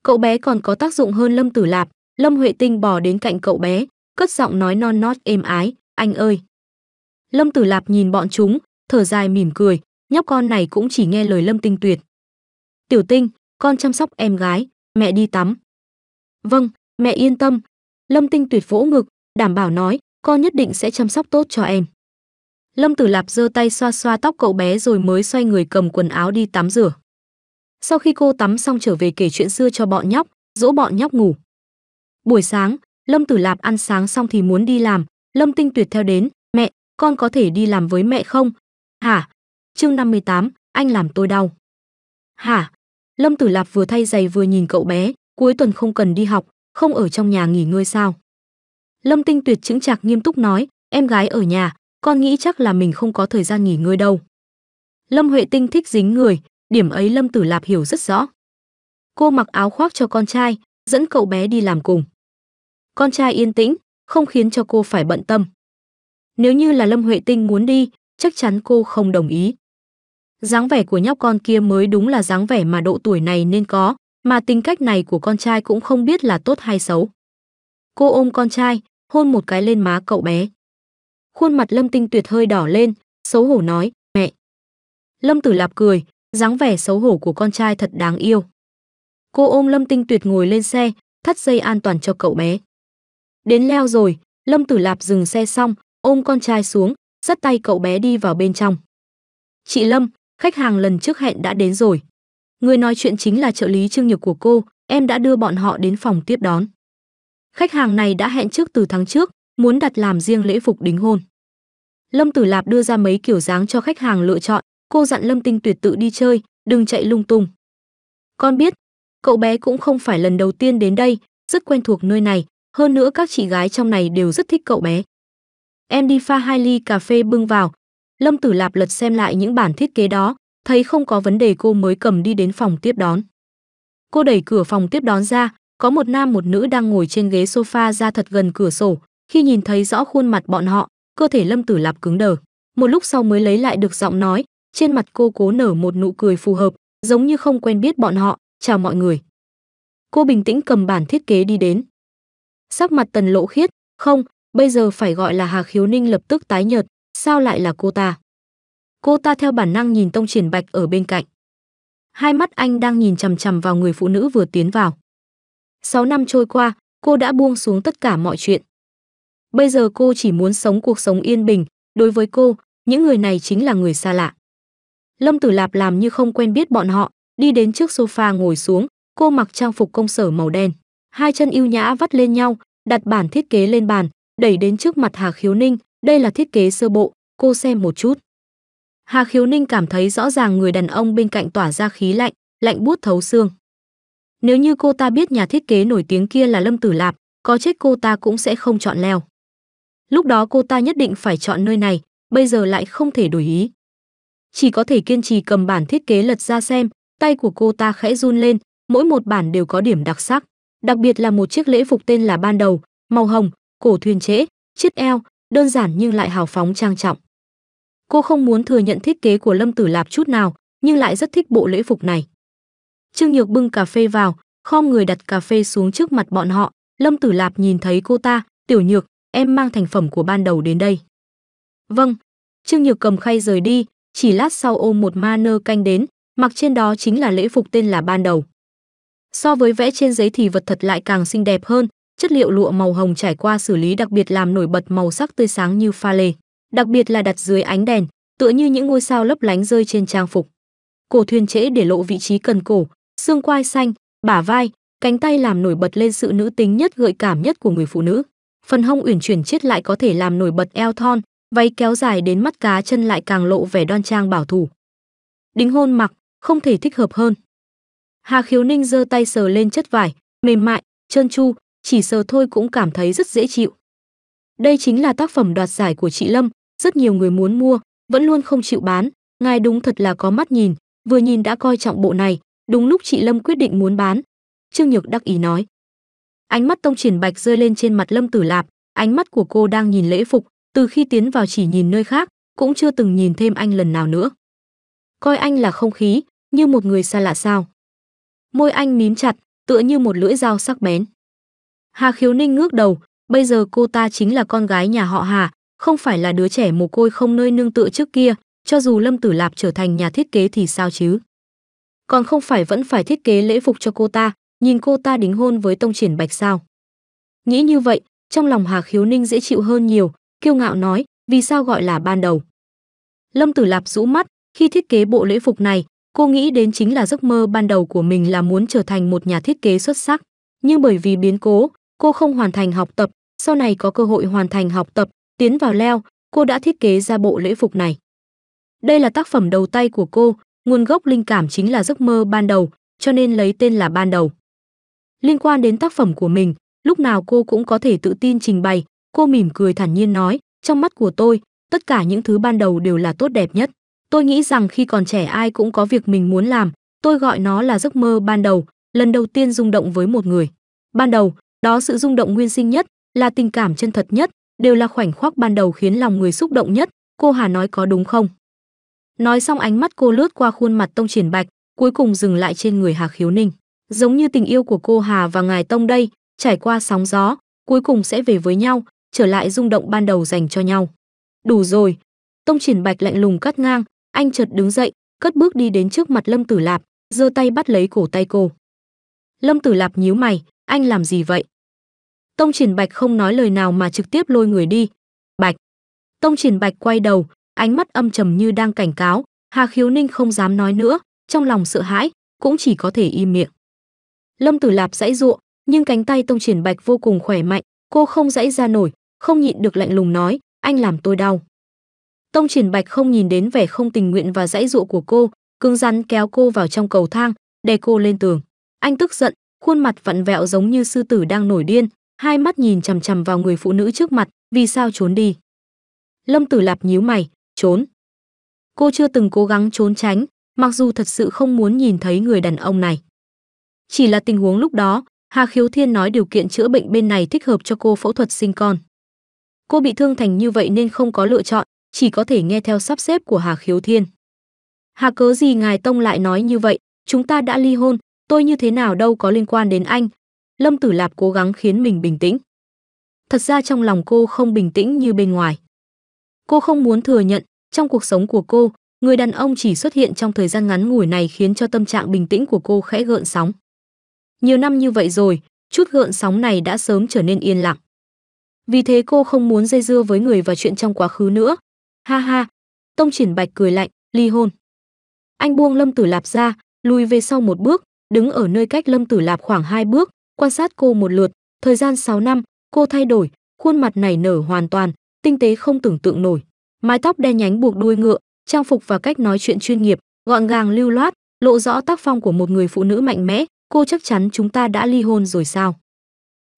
Cậu bé còn có tác dụng hơn Lâm Tử Lạp, Lâm Huệ Tinh bò đến cạnh cậu bé, cất giọng nói non nót êm ái, anh ơi. Lâm Tử Lạp nhìn bọn chúng, thở dài mỉm cười, nhóc con này cũng chỉ nghe lời Lâm Tinh Tuyệt. Tiểu Tinh, con chăm sóc em gái, mẹ đi tắm. Vâng, mẹ yên tâm. Lâm Tinh Tuyệt vỗ ngực, đảm bảo nói, con nhất định sẽ chăm sóc tốt cho em. Lâm Tử Lạp giơ tay xoa xoa tóc cậu bé rồi mới xoay người cầm quần áo đi tắm rửa. Sau khi cô tắm xong trở về kể chuyện xưa cho bọn nhóc, dỗ bọn nhóc ngủ. Buổi sáng, Lâm Tử Lạp ăn sáng xong thì muốn đi làm, Lâm Tinh Tuyệt theo đến, "Mẹ, con có thể đi làm với mẹ không?" "Hả?" Chương 58, anh làm tôi đau. "Hả?" Lâm Tử Lạp vừa thay giày vừa nhìn cậu bé, cuối tuần không cần đi học, không ở trong nhà nghỉ ngơi sao? Lâm Tinh Tuyệt chững chạc nghiêm túc nói, em gái ở nhà, con nghĩ chắc là mình không có thời gian nghỉ ngơi đâu. Lâm Huệ Tinh thích dính người, điểm ấy Lâm Tử Lạp hiểu rất rõ. Cô mặc áo khoác cho con trai, dẫn cậu bé đi làm cùng. Con trai yên tĩnh, không khiến cho cô phải bận tâm. Nếu như là Lâm Huệ Tinh muốn đi, chắc chắn cô không đồng ý. Dáng vẻ của nhóc con kia mới đúng là dáng vẻ mà độ tuổi này nên có, mà tính cách này của con trai cũng không biết là tốt hay xấu. Cô ôm con trai, hôn một cái lên má cậu bé. Khuôn mặt Lâm Tinh Tuyệt hơi đỏ lên, xấu hổ nói, mẹ. Lâm Tử Lạp cười, dáng vẻ xấu hổ của con trai thật đáng yêu. Cô ôm Lâm Tinh Tuyệt ngồi lên xe, thắt dây an toàn cho cậu bé. Đến leo rồi, Lâm Tử Lạp dừng xe xong, ôm con trai xuống, dắt tay cậu bé đi vào bên trong. Chị Lâm, khách hàng lần trước hẹn đã đến rồi. Người nói chuyện chính là trợ lý Trương Nhược của cô, em đã đưa bọn họ đến phòng tiếp đón. Khách hàng này đã hẹn trước từ tháng trước, muốn đặt làm riêng lễ phục đính hôn. Lâm Tử Lạp đưa ra mấy kiểu dáng cho khách hàng lựa chọn, cô dặn Lâm Tinh Tuyệt tự đi chơi, đừng chạy lung tung. Con biết, cậu bé cũng không phải lần đầu tiên đến đây, rất quen thuộc nơi này, hơn nữa các chị gái trong này đều rất thích cậu bé. Em đi pha hai ly cà phê bưng vào. Lâm Tử Lạp lật xem lại những bản thiết kế đó, thấy không có vấn đề cô mới cầm đi đến phòng tiếp đón. Cô đẩy cửa phòng tiếp đón ra, có một nam một nữ đang ngồi trên ghế sofa ra thật gần cửa sổ, khi nhìn thấy rõ khuôn mặt bọn họ, cơ thể Lâm Tử Lạp cứng đờ. Một lúc sau mới lấy lại được giọng nói, trên mặt cô cố nở một nụ cười phù hợp, giống như không quen biết bọn họ, chào mọi người. Cô bình tĩnh cầm bản thiết kế đi đến. Sắc mặt Tần Lộ Khiết, không, bây giờ phải gọi là Hà Khiếu Ninh lập tức tái nhợt, sao lại là cô ta? Cô ta theo bản năng nhìn Tông Triển Bạch ở bên cạnh. Hai mắt anh đang nhìn chằm chằm vào người phụ nữ vừa tiến vào. Sáu năm trôi qua, cô đã buông xuống tất cả mọi chuyện. Bây giờ cô chỉ muốn sống cuộc sống yên bình, đối với cô, những người này chính là người xa lạ. Lâm Tử Lạp làm như không quen biết bọn họ, đi đến trước sofa ngồi xuống, cô mặc trang phục công sở màu đen, hai chân yêu nhã vắt lên nhau, đặt bản thiết kế lên bàn, đẩy đến trước mặt Hà Khiếu Ninh, đây là thiết kế sơ bộ, cô xem một chút. Hà Khiếu Ninh cảm thấy rõ ràng người đàn ông bên cạnh tỏa ra khí lạnh, lạnh buốt thấu xương. Nếu như cô ta biết nhà thiết kế nổi tiếng kia là Lâm Tử Lạp, có chết cô ta cũng sẽ không chọn leo. Lúc đó cô ta nhất định phải chọn nơi này, bây giờ lại không thể đổi ý. Chỉ có thể kiên trì cầm bản thiết kế lật ra xem, tay của cô ta khẽ run lên, mỗi một bản đều có điểm đặc sắc. Đặc biệt là một chiếc lễ phục tên là ban đầu, màu hồng, cổ thuyền trễ, chiếc eo, đơn giản nhưng lại hào phóng trang trọng. Cô không muốn thừa nhận thiết kế của Lâm Tử Lạp chút nào, nhưng lại rất thích bộ lễ phục này. Trương Nhược bưng cà phê vào, khom người đặt cà phê xuống trước mặt bọn họ, Lâm Tử Lạp nhìn thấy cô ta, "Tiểu Nhược, em mang thành phẩm của ban đầu đến đây." "Vâng." Trương Nhược cầm khay rời đi, chỉ lát sau ôm một ma nơ canh đến, mặc trên đó chính là lễ phục tên là ban đầu. So với vẽ trên giấy thì vật thật lại càng xinh đẹp hơn, chất liệu lụa màu hồng trải qua xử lý đặc biệt làm nổi bật màu sắc tươi sáng như pha lê, đặc biệt là đặt dưới ánh đèn, tựa như những ngôi sao lấp lánh rơi trên trang phục. Cổ thuyền trễ để lộ vị trí cần cổ, xương quai xanh, bả vai, cánh tay làm nổi bật lên sự nữ tính nhất gợi cảm nhất của người phụ nữ. Phần hông uyển chuyển chết lại có thể làm nổi bật eo thon, váy kéo dài đến mắt cá chân lại càng lộ vẻ đoan trang bảo thủ. Đính hôn mặc, không thể thích hợp hơn. Hà Khiếu Ninh giơ tay sờ lên chất vải, mềm mại, trơn tru, chỉ sờ thôi cũng cảm thấy rất dễ chịu. Đây chính là tác phẩm đoạt giải của chị Lâm, rất nhiều người muốn mua, vẫn luôn không chịu bán, ngài đúng thật là có mắt nhìn, vừa nhìn đã coi trọng bộ này, đúng lúc chị Lâm quyết định muốn bán. Trương Nhược đắc ý nói. Ánh mắt Tông Triển Bạch rơi lên trên mặt Lâm Tử Lạp, ánh mắt của cô đang nhìn lễ phục, từ khi tiến vào chỉ nhìn nơi khác, cũng chưa từng nhìn thêm anh lần nào nữa. Coi anh là không khí, như một người xa lạ sao. Môi anh mím chặt, tựa như một lưỡi dao sắc bén. Hà Khiếu Ninh ngước đầu, bây giờ cô ta chính là con gái nhà họ Hà, không phải là đứa trẻ mồ côi không nơi nương tựa trước kia, cho dù Lâm Tử Lạp trở thành nhà thiết kế thì sao chứ? Còn không phải vẫn phải thiết kế lễ phục cho cô ta, nhìn cô ta đính hôn với Tông Triển Bạch sao? Nghĩ như vậy, trong lòng Hà Khiếu Ninh dễ chịu hơn nhiều, kiêu ngạo nói, vì sao gọi là ban đầu. Lâm Tử Lạp rũ mắt, khi thiết kế bộ lễ phục này, cô nghĩ đến chính là giấc mơ ban đầu của mình là muốn trở thành một nhà thiết kế xuất sắc. Nhưng bởi vì biến cố, cô không hoàn thành học tập, sau này có cơ hội hoàn thành học tập, tiến vào leo, cô đã thiết kế ra bộ lễ phục này. Đây là tác phẩm đầu tay của cô, nguồn gốc linh cảm chính là giấc mơ ban đầu, cho nên lấy tên là ban đầu. Liên quan đến tác phẩm của mình, lúc nào cô cũng có thể tự tin trình bày, cô mỉm cười thản nhiên nói, trong mắt của tôi, tất cả những thứ ban đầu đều là tốt đẹp nhất. Tôi nghĩ rằng khi còn trẻ ai cũng có việc mình muốn làm, tôi gọi nó là giấc mơ ban đầu, lần đầu tiên rung động với một người. Ban đầu, đó sự rung động nguyên sinh nhất, là tình cảm chân thật nhất, đều là khoảnh khắc ban đầu khiến lòng người xúc động nhất, cô Hà nói có đúng không? Nói xong ánh mắt cô lướt qua khuôn mặt Tông Triển Bạch, cuối cùng dừng lại trên người Hà Khiếu Ninh. Giống như tình yêu của cô Hà và ngài Tông đây, trải qua sóng gió, cuối cùng sẽ về với nhau, trở lại rung động ban đầu dành cho nhau. Đủ rồi. Tông Triển Bạch lạnh lùng cắt ngang, anh chợt đứng dậy, cất bước đi đến trước mặt Lâm Tử Lạp, giơ tay bắt lấy cổ tay cô. Lâm Tử Lạp nhíu mày, anh làm gì vậy? Tông Triển Bạch không nói lời nào mà trực tiếp lôi người đi. Bạch. Tông Triển Bạch quay đầu, ánh mắt âm trầm như đang cảnh cáo, Hà Khiếu Ninh không dám nói nữa, trong lòng sợ hãi, cũng chỉ có thể im miệng. Lâm Tử Lạp dãy giụa nhưng cánh tay Tông Triển Bạch vô cùng khỏe mạnh, cô không dãy ra nổi, không nhịn được lạnh lùng nói, anh làm tôi đau. Tông Triển Bạch không nhìn đến vẻ không tình nguyện và dãy giụa của cô, cứng rắn kéo cô vào trong cầu thang, đè cô lên tường. Anh tức giận, khuôn mặt vặn vẹo giống như sư tử đang nổi điên, hai mắt nhìn chằm chằm vào người phụ nữ trước mặt, vì sao trốn đi? Lâm Tử Lạp nhíu mày, trốn. Cô chưa từng cố gắng trốn tránh, mặc dù thật sự không muốn nhìn thấy người đàn ông này. Chỉ là tình huống lúc đó, Hà Khiếu Thiên nói điều kiện chữa bệnh bên này thích hợp cho cô phẫu thuật sinh con. Cô bị thương thành như vậy nên không có lựa chọn, chỉ có thể nghe theo sắp xếp của Hà Khiếu Thiên. Hà cớ gì ngài Tông lại nói như vậy, chúng ta đã ly hôn, tôi như thế nào đâu có liên quan đến anh. Lâm Tử Lạp cố gắng khiến mình bình tĩnh. Thật ra trong lòng cô không bình tĩnh như bên ngoài. Cô không muốn thừa nhận, trong cuộc sống của cô, người đàn ông chỉ xuất hiện trong thời gian ngắn ngủi này khiến cho tâm trạng bình tĩnh của cô khẽ gợn sóng. Nhiều năm như vậy rồi, chút gợn sóng này đã sớm trở nên yên lặng. Vì thế cô không muốn dây dưa với người và chuyện trong quá khứ nữa. Ha ha, Tông Triển Bạch cười lạnh, ly hôn. Anh buông Lâm Tử Lạp ra, lùi về sau một bước, đứng ở nơi cách Lâm Tử Lạp khoảng hai bước, quan sát cô một lượt, thời gian 6 năm, cô thay đổi, khuôn mặt này nở hoàn toàn, tinh tế không tưởng tượng nổi. Mái tóc đen nhánh buộc đuôi ngựa, trang phục và cách nói chuyện chuyên nghiệp, gọn gàng lưu loát, lộ rõ tác phong của một người phụ nữ mạnh mẽ, cô chắc chắn chúng ta đã ly hôn rồi sao?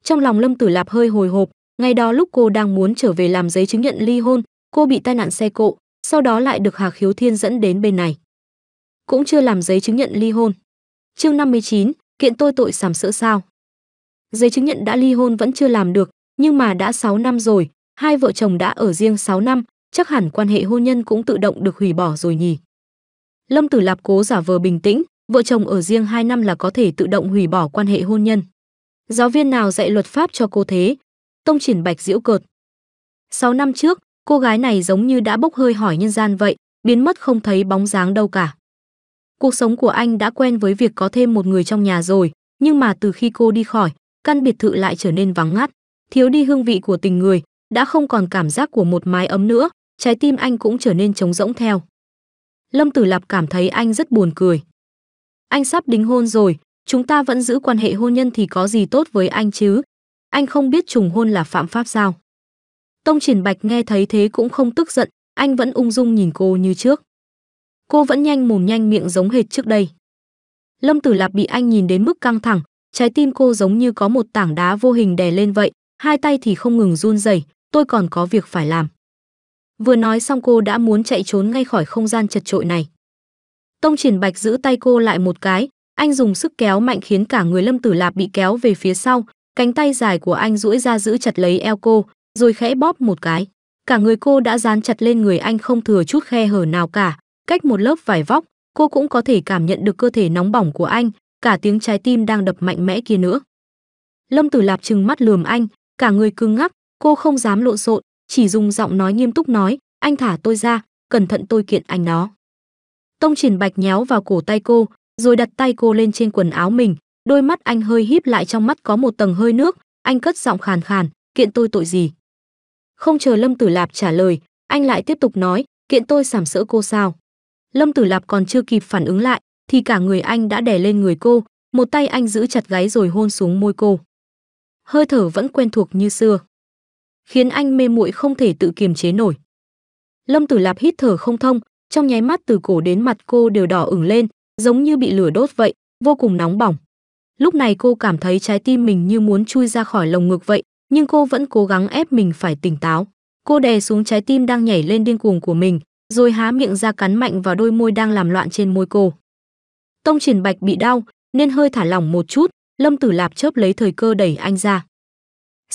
Trong lòng Lâm Tử Lạp hơi hồi hộp, ngày đó lúc cô đang muốn trở về làm giấy chứng nhận ly hôn, cô bị tai nạn xe cộ, sau đó lại được Hà Khiếu Thiên dẫn đến bên này. Cũng chưa làm giấy chứng nhận ly hôn. Chương 59, kiện tôi tội sàm sỡ sao? Giấy chứng nhận đã ly hôn vẫn chưa làm được, nhưng mà đã 6 năm rồi, hai vợ chồng đã ở riêng 6 năm, chắc hẳn quan hệ hôn nhân cũng tự động được hủy bỏ rồi nhỉ. Lâm Tử Lạp cố giả vờ bình tĩnh, vợ chồng ở riêng 2 năm là có thể tự động hủy bỏ quan hệ hôn nhân. Giáo viên nào dạy luật pháp cho cô thế? Tông Triển Bạch giễu cợt. 6 năm trước, cô gái này giống như đã bốc hơi hỏi nhân gian vậy, biến mất không thấy bóng dáng đâu cả. Cuộc sống của anh đã quen với việc có thêm một người trong nhà rồi, nhưng mà từ khi cô đi khỏi, căn biệt thự lại trở nên vắng ngắt, thiếu đi hương vị của tình người, đã không còn cảm giác của một mái ấm nữa, trái tim anh cũng trở nên trống rỗng theo. Lâm Tử Lạp cảm thấy anh rất buồn cười. Anh sắp đính hôn rồi, chúng ta vẫn giữ quan hệ hôn nhân thì có gì tốt với anh chứ? Anh không biết trùng hôn là phạm pháp sao? Tông Triển Bạch nghe thấy thế cũng không tức giận, anh vẫn ung dung nhìn cô như trước. Cô vẫn nhanh mồm nhanh miệng giống hệt trước đây. Lâm Tử Lạp bị anh nhìn đến mức căng thẳng, trái tim cô giống như có một tảng đá vô hình đè lên vậy, hai tay thì không ngừng run rẩy, tôi còn có việc phải làm. Vừa nói xong cô đã muốn chạy trốn ngay khỏi không gian chật trội này. Tông Triển Bạch giữ tay cô lại một cái, anh dùng sức kéo mạnh khiến cả người Lâm Tử Lạp bị kéo về phía sau, cánh tay dài của anh duỗi ra giữ chặt lấy eo cô, rồi khẽ bóp một cái. Cả người cô đã dán chặt lên người anh không thừa chút khe hở nào cả, cách một lớp vải vóc, cô cũng có thể cảm nhận được cơ thể nóng bỏng của anh, cả tiếng trái tim đang đập mạnh mẽ kia nữa. Lâm Tử Lạp trừng mắt lườm anh, cả người cứng ngắc, cô không dám lộn xộn, chỉ dùng giọng nói nghiêm túc nói, anh thả tôi ra, cẩn thận tôi kiện anh nó Tông Triển Bạch nhéo vào cổ tay cô, rồi đặt tay cô lên trên quần áo mình, đôi mắt anh hơi híp lại trong mắt có một tầng hơi nước, anh cất giọng khàn khàn, kiện tôi tội gì? Không chờ Lâm Tử Lạp trả lời, anh lại tiếp tục nói, kiện tôi sảm sỡ cô sao? Lâm Tử Lạp còn chưa kịp phản ứng lại, thì cả người anh đã đè lên người cô, một tay anh giữ chặt gáy rồi hôn xuống môi cô. Hơi thở vẫn quen thuộc như xưa, khiến anh mê muội không thể tự kiềm chế nổi. Lâm Tử Lạp hít thở không thông, trong nháy mắt từ cổ đến mặt cô đều đỏ ửng lên, giống như bị lửa đốt vậy, vô cùng nóng bỏng. Lúc này cô cảm thấy trái tim mình như muốn chui ra khỏi lồng ngực vậy, nhưng cô vẫn cố gắng ép mình phải tỉnh táo. Cô đè xuống trái tim đang nhảy lên điên cuồng của mình, rồi há miệng ra cắn mạnh vào đôi môi đang làm loạn trên môi cô. Tông Triển Bạch bị đau, nên hơi thả lỏng một chút, Lâm Tử Lạp chớp lấy thời cơ đẩy anh ra.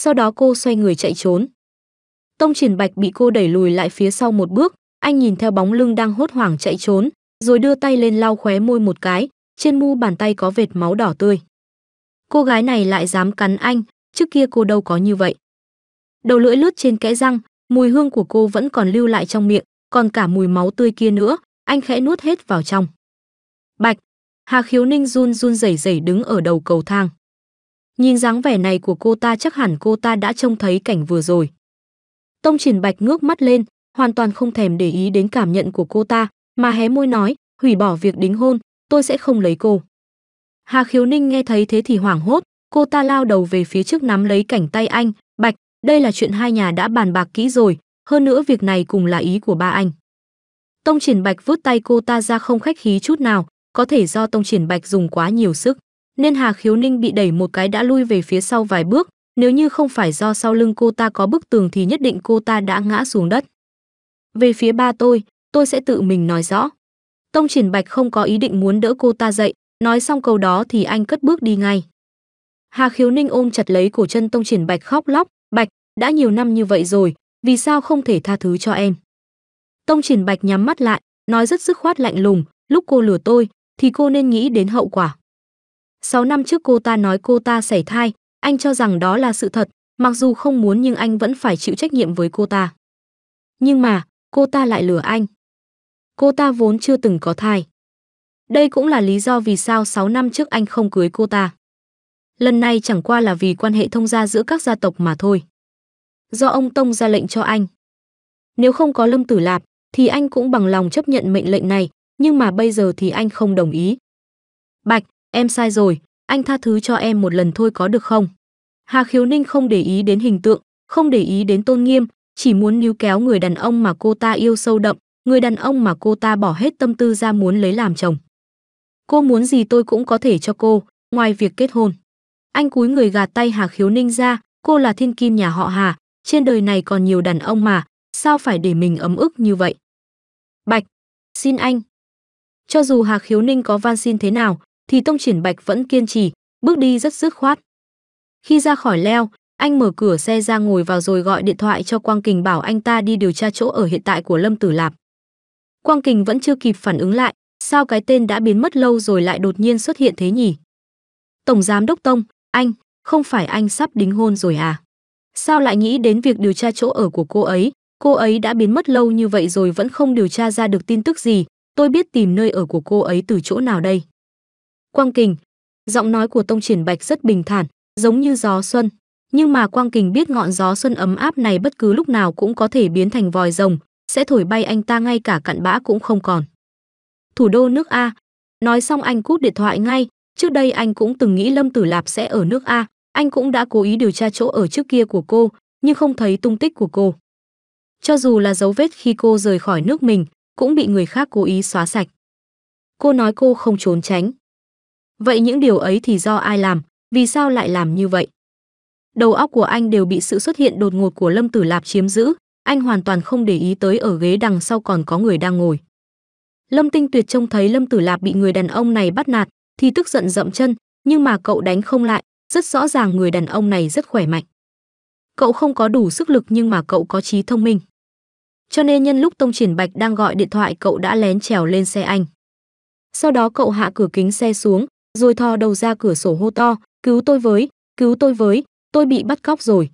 Sau đó cô xoay người chạy trốn. Tông Triển Bạch bị cô đẩy lùi lại phía sau một bước, anh nhìn theo bóng lưng đang hốt hoảng chạy trốn, rồi đưa tay lên lau khóe môi một cái, trên mu bàn tay có vệt máu đỏ tươi. Cô gái này lại dám cắn anh, trước kia cô đâu có như vậy. Đầu lưỡi lướt trên kẽ răng, mùi hương của cô vẫn còn lưu lại trong miệng, còn cả mùi máu tươi kia nữa, anh khẽ nuốt hết vào trong. Bạch, Hà Khiếu Ninh run run rẩy rẩy đứng ở đầu cầu thang. Nhìn dáng vẻ này của cô ta chắc hẳn cô ta đã trông thấy cảnh vừa rồi. Tông Triển Bạch ngước mắt lên, hoàn toàn không thèm để ý đến cảm nhận của cô ta, mà hé môi nói, hủy bỏ việc đính hôn, tôi sẽ không lấy cô. Hà Khiếu Ninh nghe thấy thế thì hoảng hốt, cô ta lao đầu về phía trước nắm lấy cảnh tay anh, Bạch, đây là chuyện hai nhà đã bàn bạc kỹ rồi, hơn nữa việc này cùng là ý của ba anh. Tông Triển Bạch vứt tay cô ta ra không khách khí chút nào, có thể do Tông Triển Bạch dùng quá nhiều sức, nên Hà Khiếu Ninh bị đẩy một cái đã lui về phía sau vài bước, nếu như không phải do sau lưng cô ta có bức tường thì nhất định cô ta đã ngã xuống đất. Về phía ba tôi, tôi sẽ tự mình nói rõ. Tông Triển Bạch không có ý định muốn đỡ cô ta dậy, nói xong câu đó thì anh cất bước đi ngay. Hà Khiếu Ninh ôm chặt lấy cổ chân Tông Triển Bạch khóc lóc, "Bạch, đã nhiều năm như vậy rồi, vì sao không thể tha thứ cho em?" Tông Triển Bạch nhắm mắt lại, nói rất dứt khoát lạnh lùng, "Lúc cô lừa tôi, thì cô nên nghĩ đến hậu quả." 6 năm trước cô ta nói cô ta sảy thai, anh cho rằng đó là sự thật, mặc dù không muốn nhưng anh vẫn phải chịu trách nhiệm với cô ta. Nhưng mà, cô ta lại lừa anh. Cô ta vốn chưa từng có thai. Đây cũng là lý do vì sao 6 năm trước anh không cưới cô ta. Lần này chẳng qua là vì quan hệ thông gia giữa các gia tộc mà thôi. Do ông Tông ra lệnh cho anh. Nếu không có Lâm Tử Lạp, thì anh cũng bằng lòng chấp nhận mệnh lệnh này, nhưng mà bây giờ thì anh không đồng ý. Bạch, em sai rồi, anh tha thứ cho em một lần thôi có được không? Hà Khiếu Ninh không để ý đến hình tượng, không để ý đến tôn nghiêm, chỉ muốn níu kéo người đàn ông mà cô ta yêu sâu đậm, người đàn ông mà cô ta bỏ hết tâm tư ra muốn lấy làm chồng. Cô muốn gì tôi cũng có thể cho cô, ngoài việc kết hôn. Anh cúi người gạt tay Hà Khiếu Ninh ra, cô là thiên kim nhà họ Hà, trên đời này còn nhiều đàn ông mà, sao phải để mình ấm ức như vậy? Bạch, xin anh. Cho dù Hà Khiếu Ninh có van xin thế nào, thì Tông Triển Bạch vẫn kiên trì, bước đi rất dứt khoát. Khi ra khỏi leo, anh mở cửa xe ra ngồi vào rồi gọi điện thoại cho Quang Kình bảo anh ta đi điều tra chỗ ở hiện tại của Lâm Tử Lạp. Quang Kình vẫn chưa kịp phản ứng lại, sao cái tên đã biến mất lâu rồi lại đột nhiên xuất hiện thế nhỉ? Tổng giám đốc Tông, anh, không phải anh sắp đính hôn rồi à? Sao lại nghĩ đến việc điều tra chỗ ở của cô ấy? Cô ấy đã biến mất lâu như vậy rồi vẫn không điều tra ra được tin tức gì, tôi biết tìm nơi ở của cô ấy từ chỗ nào đây. Quang Kình, giọng nói của Tông Triển Bạch rất bình thản, giống như gió xuân, nhưng mà Quang Kình biết ngọn gió xuân ấm áp này bất cứ lúc nào cũng có thể biến thành vòi rồng, sẽ thổi bay anh ta ngay cả cặn bã cũng không còn. Thủ đô nước A, nói xong anh cút điện thoại ngay, trước đây anh cũng từng nghĩ Lâm Tử Lạp sẽ ở nước A, anh cũng đã cố ý điều tra chỗ ở trước kia của cô, nhưng không thấy tung tích của cô. Cho dù là dấu vết khi cô rời khỏi nước mình, cũng bị người khác cố ý xóa sạch. Cô nói cô không trốn tránh. Vậy những điều ấy thì do ai làm, vì sao lại làm như vậy? Đầu óc của anh đều bị sự xuất hiện đột ngột của Lâm Tử Lạp chiếm giữ, anh hoàn toàn không để ý tới ở ghế đằng sau còn có người đang ngồi. Lâm Tinh Tuyệt trông thấy Lâm Tử Lạp bị người đàn ông này bắt nạt, thì tức giận dậm chân, nhưng mà cậu đánh không lại, rất rõ ràng người đàn ông này rất khỏe mạnh. Cậu không có đủ sức lực nhưng mà cậu có trí thông minh. Cho nên nhân lúc Tông Triển Bạch đang gọi điện thoại cậu đã lén trèo lên xe anh. Sau đó cậu hạ cửa kính xe xuống, rồi thò đầu ra cửa sổ hô to, cứu tôi với, cứu tôi với, tôi bị bắt cóc rồi.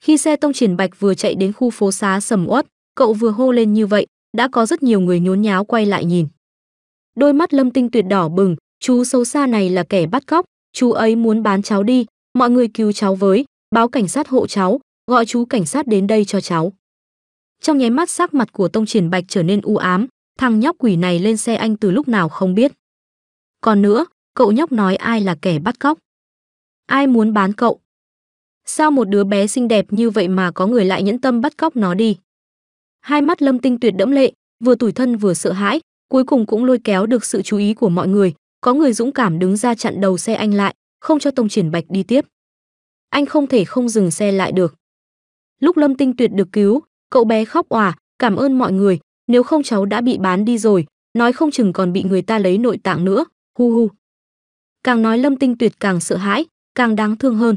Khi xe Tông Triển Bạch vừa chạy đến khu phố xá sầm uất, cậu vừa hô lên như vậy, đã có rất nhiều người nhốn nháo quay lại nhìn. Đôi mắt Lâm Tinh Tuyệt đỏ bừng, chú xấu xa này là kẻ bắt cóc, chú ấy muốn bán cháu đi, mọi người cứu cháu với, báo cảnh sát hộ cháu, gọi chú cảnh sát đến đây cho cháu. Trong nháy mắt sắc mặt của Tông Triển Bạch trở nên u ám, thằng nhóc quỷ này lên xe anh từ lúc nào không biết. Còn nữa, cậu nhóc nói ai là kẻ bắt cóc? Ai muốn bán cậu? Sao một đứa bé xinh đẹp như vậy mà có người lại nhẫn tâm bắt cóc nó đi? Hai mắt Lâm Tinh Tuyệt đẫm lệ, vừa tủi thân vừa sợ hãi, cuối cùng cũng lôi kéo được sự chú ý của mọi người, có người dũng cảm đứng ra chặn đầu xe anh lại, không cho Tông Triển Bạch đi tiếp. Anh không thể không dừng xe lại được. Lúc Lâm Tinh Tuyệt được cứu, cậu bé khóc òa, cảm ơn mọi người, nếu không cháu đã bị bán đi rồi, nói không chừng còn bị người ta lấy nội tạng nữa, hu hu. Càng nói Lâm Tinh Tuyệt càng sợ hãi, càng đáng thương hơn.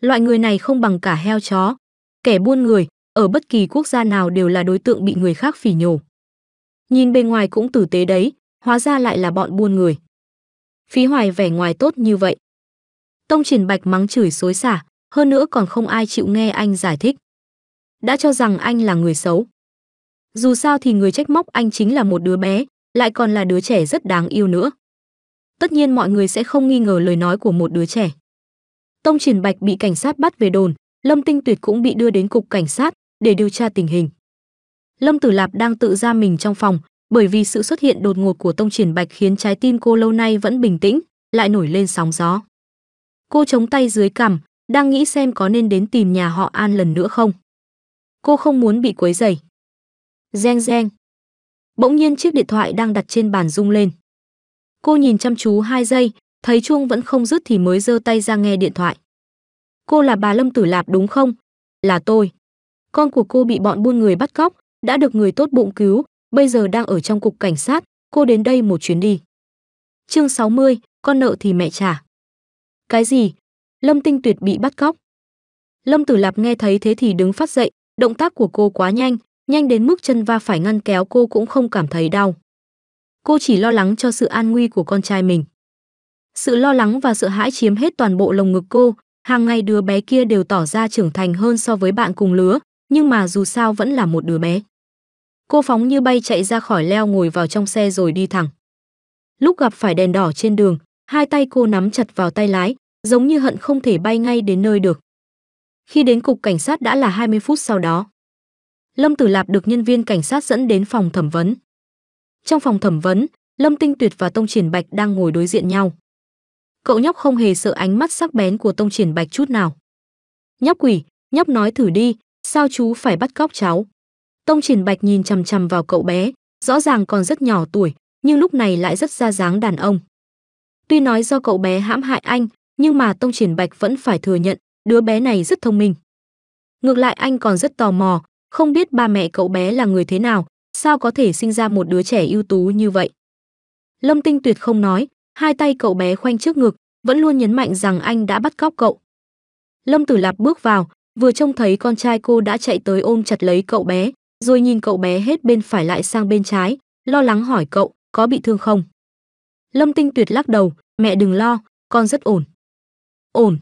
Loại người này không bằng cả heo chó, kẻ buôn người, ở bất kỳ quốc gia nào đều là đối tượng bị người khác phỉ nhổ. Nhìn bên ngoài cũng tử tế đấy, hóa ra lại là bọn buôn người. Phí hoài vẻ ngoài tốt như vậy. Tông triển bạch mắng chửi xối xả, hơn nữa còn không ai chịu nghe anh giải thích. Đã cho rằng anh là người xấu. Dù sao thì người trách móc anh chính là một đứa bé, lại còn là đứa trẻ rất đáng yêu nữa. Tất nhiên mọi người sẽ không nghi ngờ lời nói của một đứa trẻ. Tông Triển Bạch bị cảnh sát bắt về đồn, Lâm Tinh Tuyệt cũng bị đưa đến cục cảnh sát để điều tra tình hình. Lâm Tử Lạp đang tự ra mình trong phòng, bởi vì sự xuất hiện đột ngột của Tông Triển Bạch khiến trái tim cô lâu nay vẫn bình tĩnh, lại nổi lên sóng gió. Cô chống tay dưới cằm, đang nghĩ xem có nên đến tìm nhà họ An lần nữa không. Cô không muốn bị quấy rầy. Reng reng. Bỗng nhiên chiếc điện thoại đang đặt trên bàn rung lên. Cô nhìn chăm chú hai giây, thấy chuông vẫn không dứt thì mới giơ tay ra nghe điện thoại. Cô là bà Lâm Tử Lạp đúng không? Là tôi. Con của cô bị bọn buôn người bắt cóc, đã được người tốt bụng cứu, bây giờ đang ở trong cục cảnh sát, cô đến đây một chuyến đi. Chương 60, con nợ thì mẹ trả. Cái gì? Lâm Tinh Tuyệt bị bắt cóc. Lâm Tử Lạp nghe thấy thế thì đứng phát dậy, động tác của cô quá nhanh, nhanh đến mức chân va phải ngăn kéo cô cũng không cảm thấy đau. Cô chỉ lo lắng cho sự an nguy của con trai mình. Sự lo lắng và sợ hãi chiếm hết toàn bộ lồng ngực cô, hàng ngày đứa bé kia đều tỏ ra trưởng thành hơn so với bạn cùng lứa, nhưng mà dù sao vẫn là một đứa bé. Cô phóng như bay chạy ra khỏi leo ngồi vào trong xe rồi đi thẳng. Lúc gặp phải đèn đỏ trên đường, hai tay cô nắm chặt vào tay lái, giống như hận không thể bay ngay đến nơi được. Khi đến cục cảnh sát đã là 20 phút sau đó. Lâm Tử Lạp được nhân viên cảnh sát dẫn đến phòng thẩm vấn. Trong phòng thẩm vấn, Lâm Tinh Tuyệt và Tông Triển Bạch đang ngồi đối diện nhau. Cậu nhóc không hề sợ ánh mắt sắc bén của Tông Triển Bạch chút nào. Nhóc quỷ, nhóc nói thử đi, sao chú phải bắt cóc cháu? Tông Triển Bạch nhìn chằm chằm vào cậu bé, rõ ràng còn rất nhỏ tuổi, nhưng lúc này lại rất ra dáng đàn ông. Tuy nói do cậu bé hãm hại anh, nhưng mà Tông Triển Bạch vẫn phải thừa nhận, đứa bé này rất thông minh. Ngược lại anh còn rất tò mò, không biết ba mẹ cậu bé là người thế nào, sao có thể sinh ra một đứa trẻ ưu tú như vậy. Lâm Tinh Tuyệt không nói, hai tay cậu bé khoanh trước ngực, vẫn luôn nhấn mạnh rằng anh đã bắt cóc cậu. Lâm Tử Lạp bước vào, vừa trông thấy con trai cô đã chạy tới ôm chặt lấy cậu bé, rồi nhìn cậu bé hết bên phải lại sang bên trái, lo lắng hỏi cậu, có bị thương không? Lâm Tinh Tuyệt lắc đầu, mẹ đừng lo, con rất ổn. Ổn?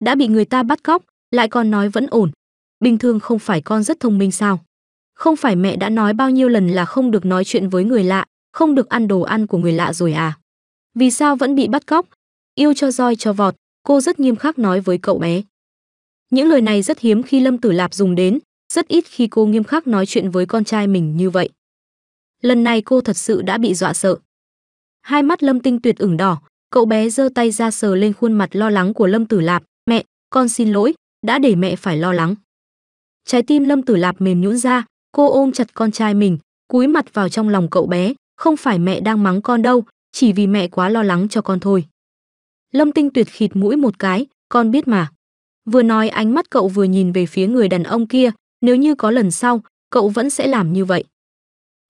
Đã bị người ta bắt cóc, lại còn nói vẫn ổn. Bình thường không phải con rất thông minh sao? Không phải mẹ đã nói bao nhiêu lần là không được nói chuyện với người lạ, không được ăn đồ ăn của người lạ rồi à? Vì sao vẫn bị bắt cóc? Yêu cho roi cho vọt, cô rất nghiêm khắc nói với cậu bé. Những lời này rất hiếm khi Lâm Tử Lạp dùng đến, rất ít khi cô nghiêm khắc nói chuyện với con trai mình như vậy. Lần này cô thật sự đã bị dọa sợ. Hai mắt Lâm Tinh Tuyệt ửng đỏ, cậu bé giơ tay ra sờ lên khuôn mặt lo lắng của Lâm Tử Lạp, "Mẹ, con xin lỗi, đã để mẹ phải lo lắng." Trái tim Lâm Tử Lạp mềm nhũn ra, cô ôm chặt con trai mình, cúi mặt vào trong lòng cậu bé, "Không phải mẹ đang mắng con đâu, chỉ vì mẹ quá lo lắng cho con thôi." Lâm Tinh Tuyệt khịt mũi một cái, "Con biết mà." Vừa nói ánh mắt cậu vừa nhìn về phía người đàn ông kia, nếu như có lần sau, cậu vẫn sẽ làm như vậy.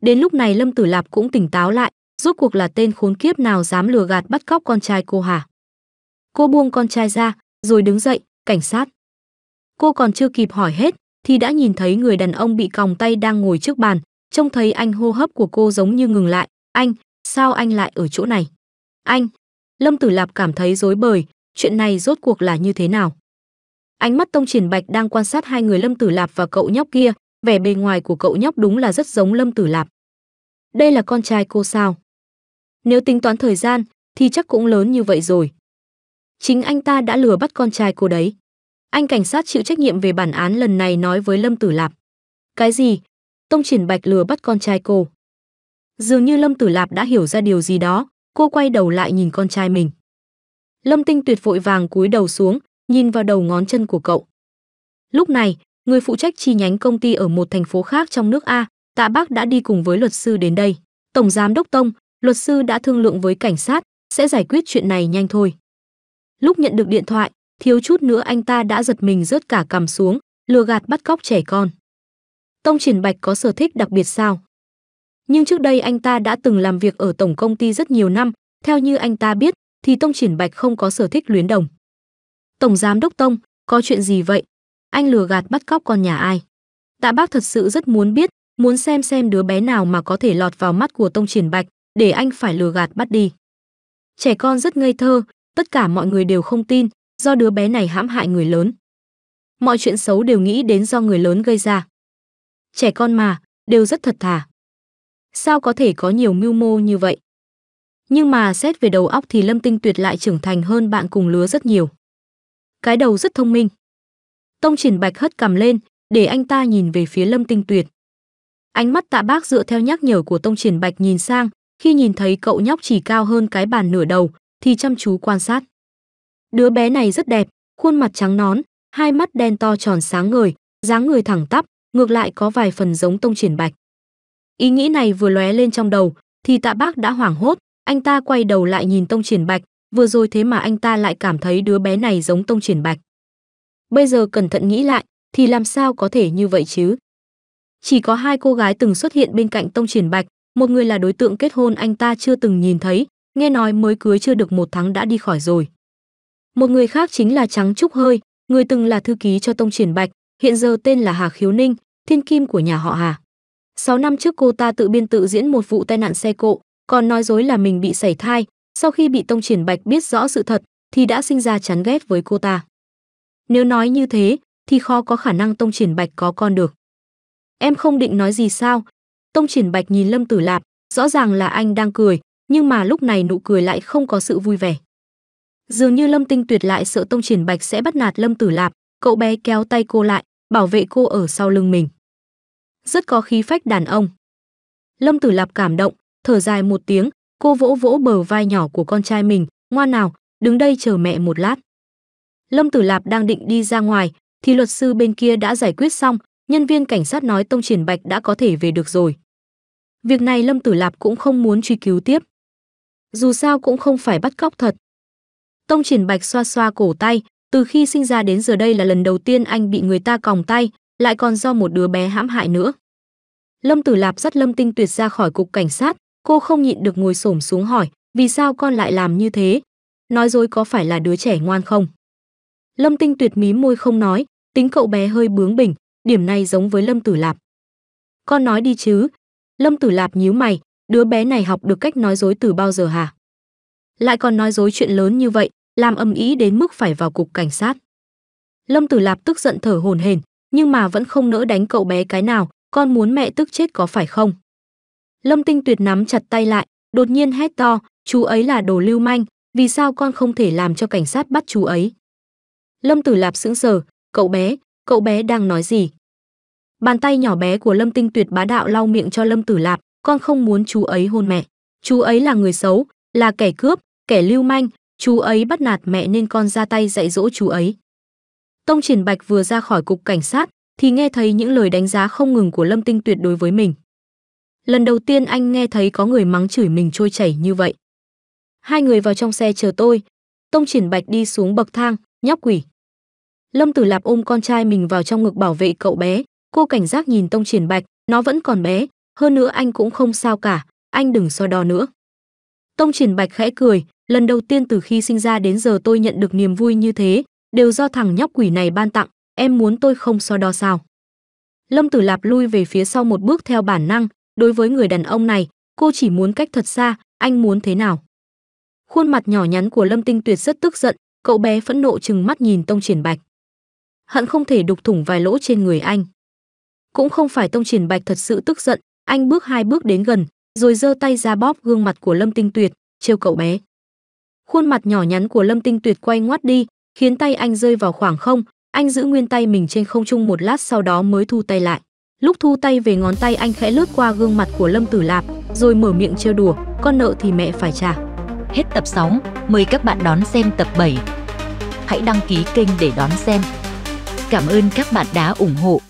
Đến lúc này Lâm Tử Lạp cũng tỉnh táo lại, rốt cuộc là tên khốn kiếp nào dám lừa gạt bắt cóc con trai cô hả? Cô buông con trai ra, rồi đứng dậy, cảnh sát. Cô còn chưa kịp hỏi hết, thì đã nhìn thấy người đàn ông bị còng tay đang ngồi trước bàn, trông thấy anh hô hấp của cô giống như ngừng lại. Anh, sao anh lại ở chỗ này? Anh, Lâm Tử Lạp cảm thấy rối bời, chuyện này rốt cuộc là như thế nào? Ánh mắt Tông Triển Bạch đang quan sát hai người Lâm Tử Lạp và cậu nhóc kia, vẻ bề ngoài của cậu nhóc đúng là rất giống Lâm Tử Lạp. Đây là con trai cô sao? Nếu tính toán thời gian thì chắc cũng lớn như vậy rồi. Chính anh ta đã lừa bắt con trai cô đấy. Anh cảnh sát chịu trách nhiệm về bản án lần này nói với Lâm Tử Lạp. Cái gì? Tông Triển Bạch lừa bắt con trai cô. Dường như Lâm Tử Lạp đã hiểu ra điều gì đó, cô quay đầu lại nhìn con trai mình. Lâm Tinh Tuyệt vội vàng cúi đầu xuống, nhìn vào đầu ngón chân của cậu. Lúc này, người phụ trách chi nhánh công ty ở một thành phố khác trong nước A, Tạ Bác đã đi cùng với luật sư đến đây. Tổng giám đốc Tông, luật sư đã thương lượng với cảnh sát, sẽ giải quyết chuyện này nhanh thôi. Lúc nhận được điện thoại, thiếu chút nữa anh ta đã giật mình rớt cả cằm xuống, lừa gạt bắt cóc trẻ con. Tông Triển Bạch có sở thích đặc biệt sao? Nhưng trước đây anh ta đã từng làm việc ở tổng công ty rất nhiều năm, theo như anh ta biết thì Tông Triển Bạch không có sở thích luyến đồng. Tổng giám đốc Tông, có chuyện gì vậy? Anh lừa gạt bắt cóc con nhà ai? Tạ bác thật sự rất muốn biết, muốn xem xem đứa bé nào mà có thể lọt vào mắt của Tông Triển Bạch, để anh phải lừa gạt bắt đi. Trẻ con rất ngây thơ, tất cả mọi người đều không tin, do đứa bé này hãm hại người lớn. Mọi chuyện xấu đều nghĩ đến do người lớn gây ra. Trẻ con mà, đều rất thật thà. Sao có thể có nhiều mưu mô như vậy? Nhưng mà xét về đầu óc thì Lâm Tinh Tuyệt lại trưởng thành hơn bạn cùng lứa rất nhiều. Cái đầu rất thông minh. Tông Triển Bạch hất cằm lên, để anh ta nhìn về phía Lâm Tinh Tuyệt. Ánh mắt tạ bác dựa theo nhắc nhở của Tông Triển Bạch nhìn sang, khi nhìn thấy cậu nhóc chỉ cao hơn cái bàn nửa đầu, thì chăm chú quan sát. Đứa bé này rất đẹp, khuôn mặt trắng nón, hai mắt đen to tròn sáng ngời, dáng người thẳng tắp, ngược lại có vài phần giống Tông Triển Bạch. Ý nghĩ này vừa lóe lên trong đầu, thì Tạ Bác đã hoảng hốt, anh ta quay đầu lại nhìn Tông Triển Bạch, vừa rồi thế mà anh ta lại cảm thấy đứa bé này giống Tông Triển Bạch. Bây giờ cẩn thận nghĩ lại, thì làm sao có thể như vậy chứ? Chỉ có hai cô gái từng xuất hiện bên cạnh Tông Triển Bạch, một người là đối tượng kết hôn anh ta chưa từng nhìn thấy, nghe nói mới cưới chưa được một tháng đã đi khỏi rồi. Một người khác chính là Trắng Trúc Hơi, người từng là thư ký cho Tông Triển Bạch, hiện giờ tên là Hà Khiếu Ninh, thiên kim của nhà họ Hà. 6 năm trước cô ta tự biên tự diễn một vụ tai nạn xe cộ, còn nói dối là mình bị sảy thai, sau khi bị Tông Triển Bạch biết rõ sự thật thì đã sinh ra chán ghét với cô ta. Nếu nói như thế thì khó có khả năng Tông Triển Bạch có con được. Em không định nói gì sao? Tông Triển Bạch nhìn Lâm Tử Lạp, rõ ràng là anh đang cười, nhưng mà lúc này nụ cười lại không có sự vui vẻ. Dường như Lâm Tinh Tuyệt lại sợ Tông Triển Bạch sẽ bắt nạt Lâm Tử Lạp, cậu bé kéo tay cô lại, bảo vệ cô ở sau lưng mình. Rất có khí phách đàn ông. Lâm Tử Lạp cảm động, thở dài một tiếng, cô vỗ vỗ bờ vai nhỏ của con trai mình, ngoan nào, đứng đây chờ mẹ một lát. Lâm Tử Lạp đang định đi ra ngoài, thì luật sư bên kia đã giải quyết xong, nhân viên cảnh sát nói Tông Triển Bạch đã có thể về được rồi. Việc này Lâm Tử Lạp cũng không muốn truy cứu tiếp. Dù sao cũng không phải bắt cóc thật. Tông Triển Bạch xoa xoa cổ tay, từ khi sinh ra đến giờ đây là lần đầu tiên anh bị người ta còng tay, lại còn do một đứa bé hãm hại nữa. Lâm Tử Lạp dắt Lâm Tinh Tuyệt ra khỏi cục cảnh sát, cô không nhịn được ngồi xổm xuống hỏi, vì sao con lại làm như thế? Nói dối có phải là đứa trẻ ngoan không? Lâm Tinh Tuyệt mí môi không nói, tính cậu bé hơi bướng bỉnh, điểm này giống với Lâm Tử Lạp. Con nói đi chứ. Lâm Tử Lạp nhíu mày, đứa bé này học được cách nói dối từ bao giờ hả? Lại còn nói dối chuyện lớn như vậy, làm âm ý đến mức phải vào cục cảnh sát. Lâm Tử Lạp tức giận thở hổn hển, nhưng mà vẫn không nỡ đánh cậu bé cái nào, con muốn mẹ tức chết có phải không? Lâm Tinh Tuyệt nắm chặt tay lại, đột nhiên hét to, chú ấy là đồ lưu manh, vì sao con không thể làm cho cảnh sát bắt chú ấy? Lâm Tử Lạp sững sờ, cậu bé, cậu bé đang nói gì? Bàn tay nhỏ bé của Lâm Tinh Tuyệt bá đạo lau miệng cho Lâm Tử Lạp, con không muốn chú ấy hôn mẹ. Chú ấy là người xấu, là kẻ cướp, kẻ lưu manh, chú ấy bắt nạt mẹ nên con ra tay dạy dỗ chú ấy. Tông Triển Bạch vừa ra khỏi cục cảnh sát thì nghe thấy những lời đánh giá không ngừng của Lâm Tinh Tuyệt đối với mình. Lần đầu tiên anh nghe thấy có người mắng chửi mình trôi chảy như vậy. Hai người vào trong xe chờ tôi. Tông Triển Bạch đi xuống bậc thang, nhóc quỷ. Lâm Tử Lạp ôm con trai mình vào trong ngực bảo vệ cậu bé. Cô cảnh giác nhìn Tông Triển Bạch, nó vẫn còn bé, hơn nữa anh cũng không sao cả, anh đừng so đo nữa. Tông Triển Bạch khẽ cười, lần đầu tiên từ khi sinh ra đến giờ tôi nhận được niềm vui như thế, đều do thằng nhóc quỷ này ban tặng, em muốn tôi không so đo sao? Lâm Tử Lạp lui về phía sau một bước theo bản năng, đối với người đàn ông này, cô chỉ muốn cách thật xa, anh muốn thế nào? Khuôn mặt nhỏ nhắn của Lâm Tinh Tuyệt rất tức giận, cậu bé phẫn nộ chừng mắt nhìn Tông Triển Bạch. Hận không thể đục thủng vài lỗ trên người anh. Cũng không phải Tông Triển Bạch thật sự tức giận, anh bước hai bước đến gần, rồi giơ tay ra bóp gương mặt của Lâm Tinh Tuyệt, trêu cậu bé. Khuôn mặt nhỏ nhắn của Lâm Tinh Tuyệt quay ngoắt đi, khiến tay anh rơi vào khoảng không, anh giữ nguyên tay mình trên không trung một lát sau đó mới thu tay lại. Lúc thu tay về ngón tay anh khẽ lướt qua gương mặt của Lâm Tử Lạp, rồi mở miệng trêu đùa, con nợ thì mẹ phải trả. Hết tập 6, mời các bạn đón xem tập 7. Hãy đăng ký kênh để đón xem. Cảm ơn các bạn đã ủng hộ.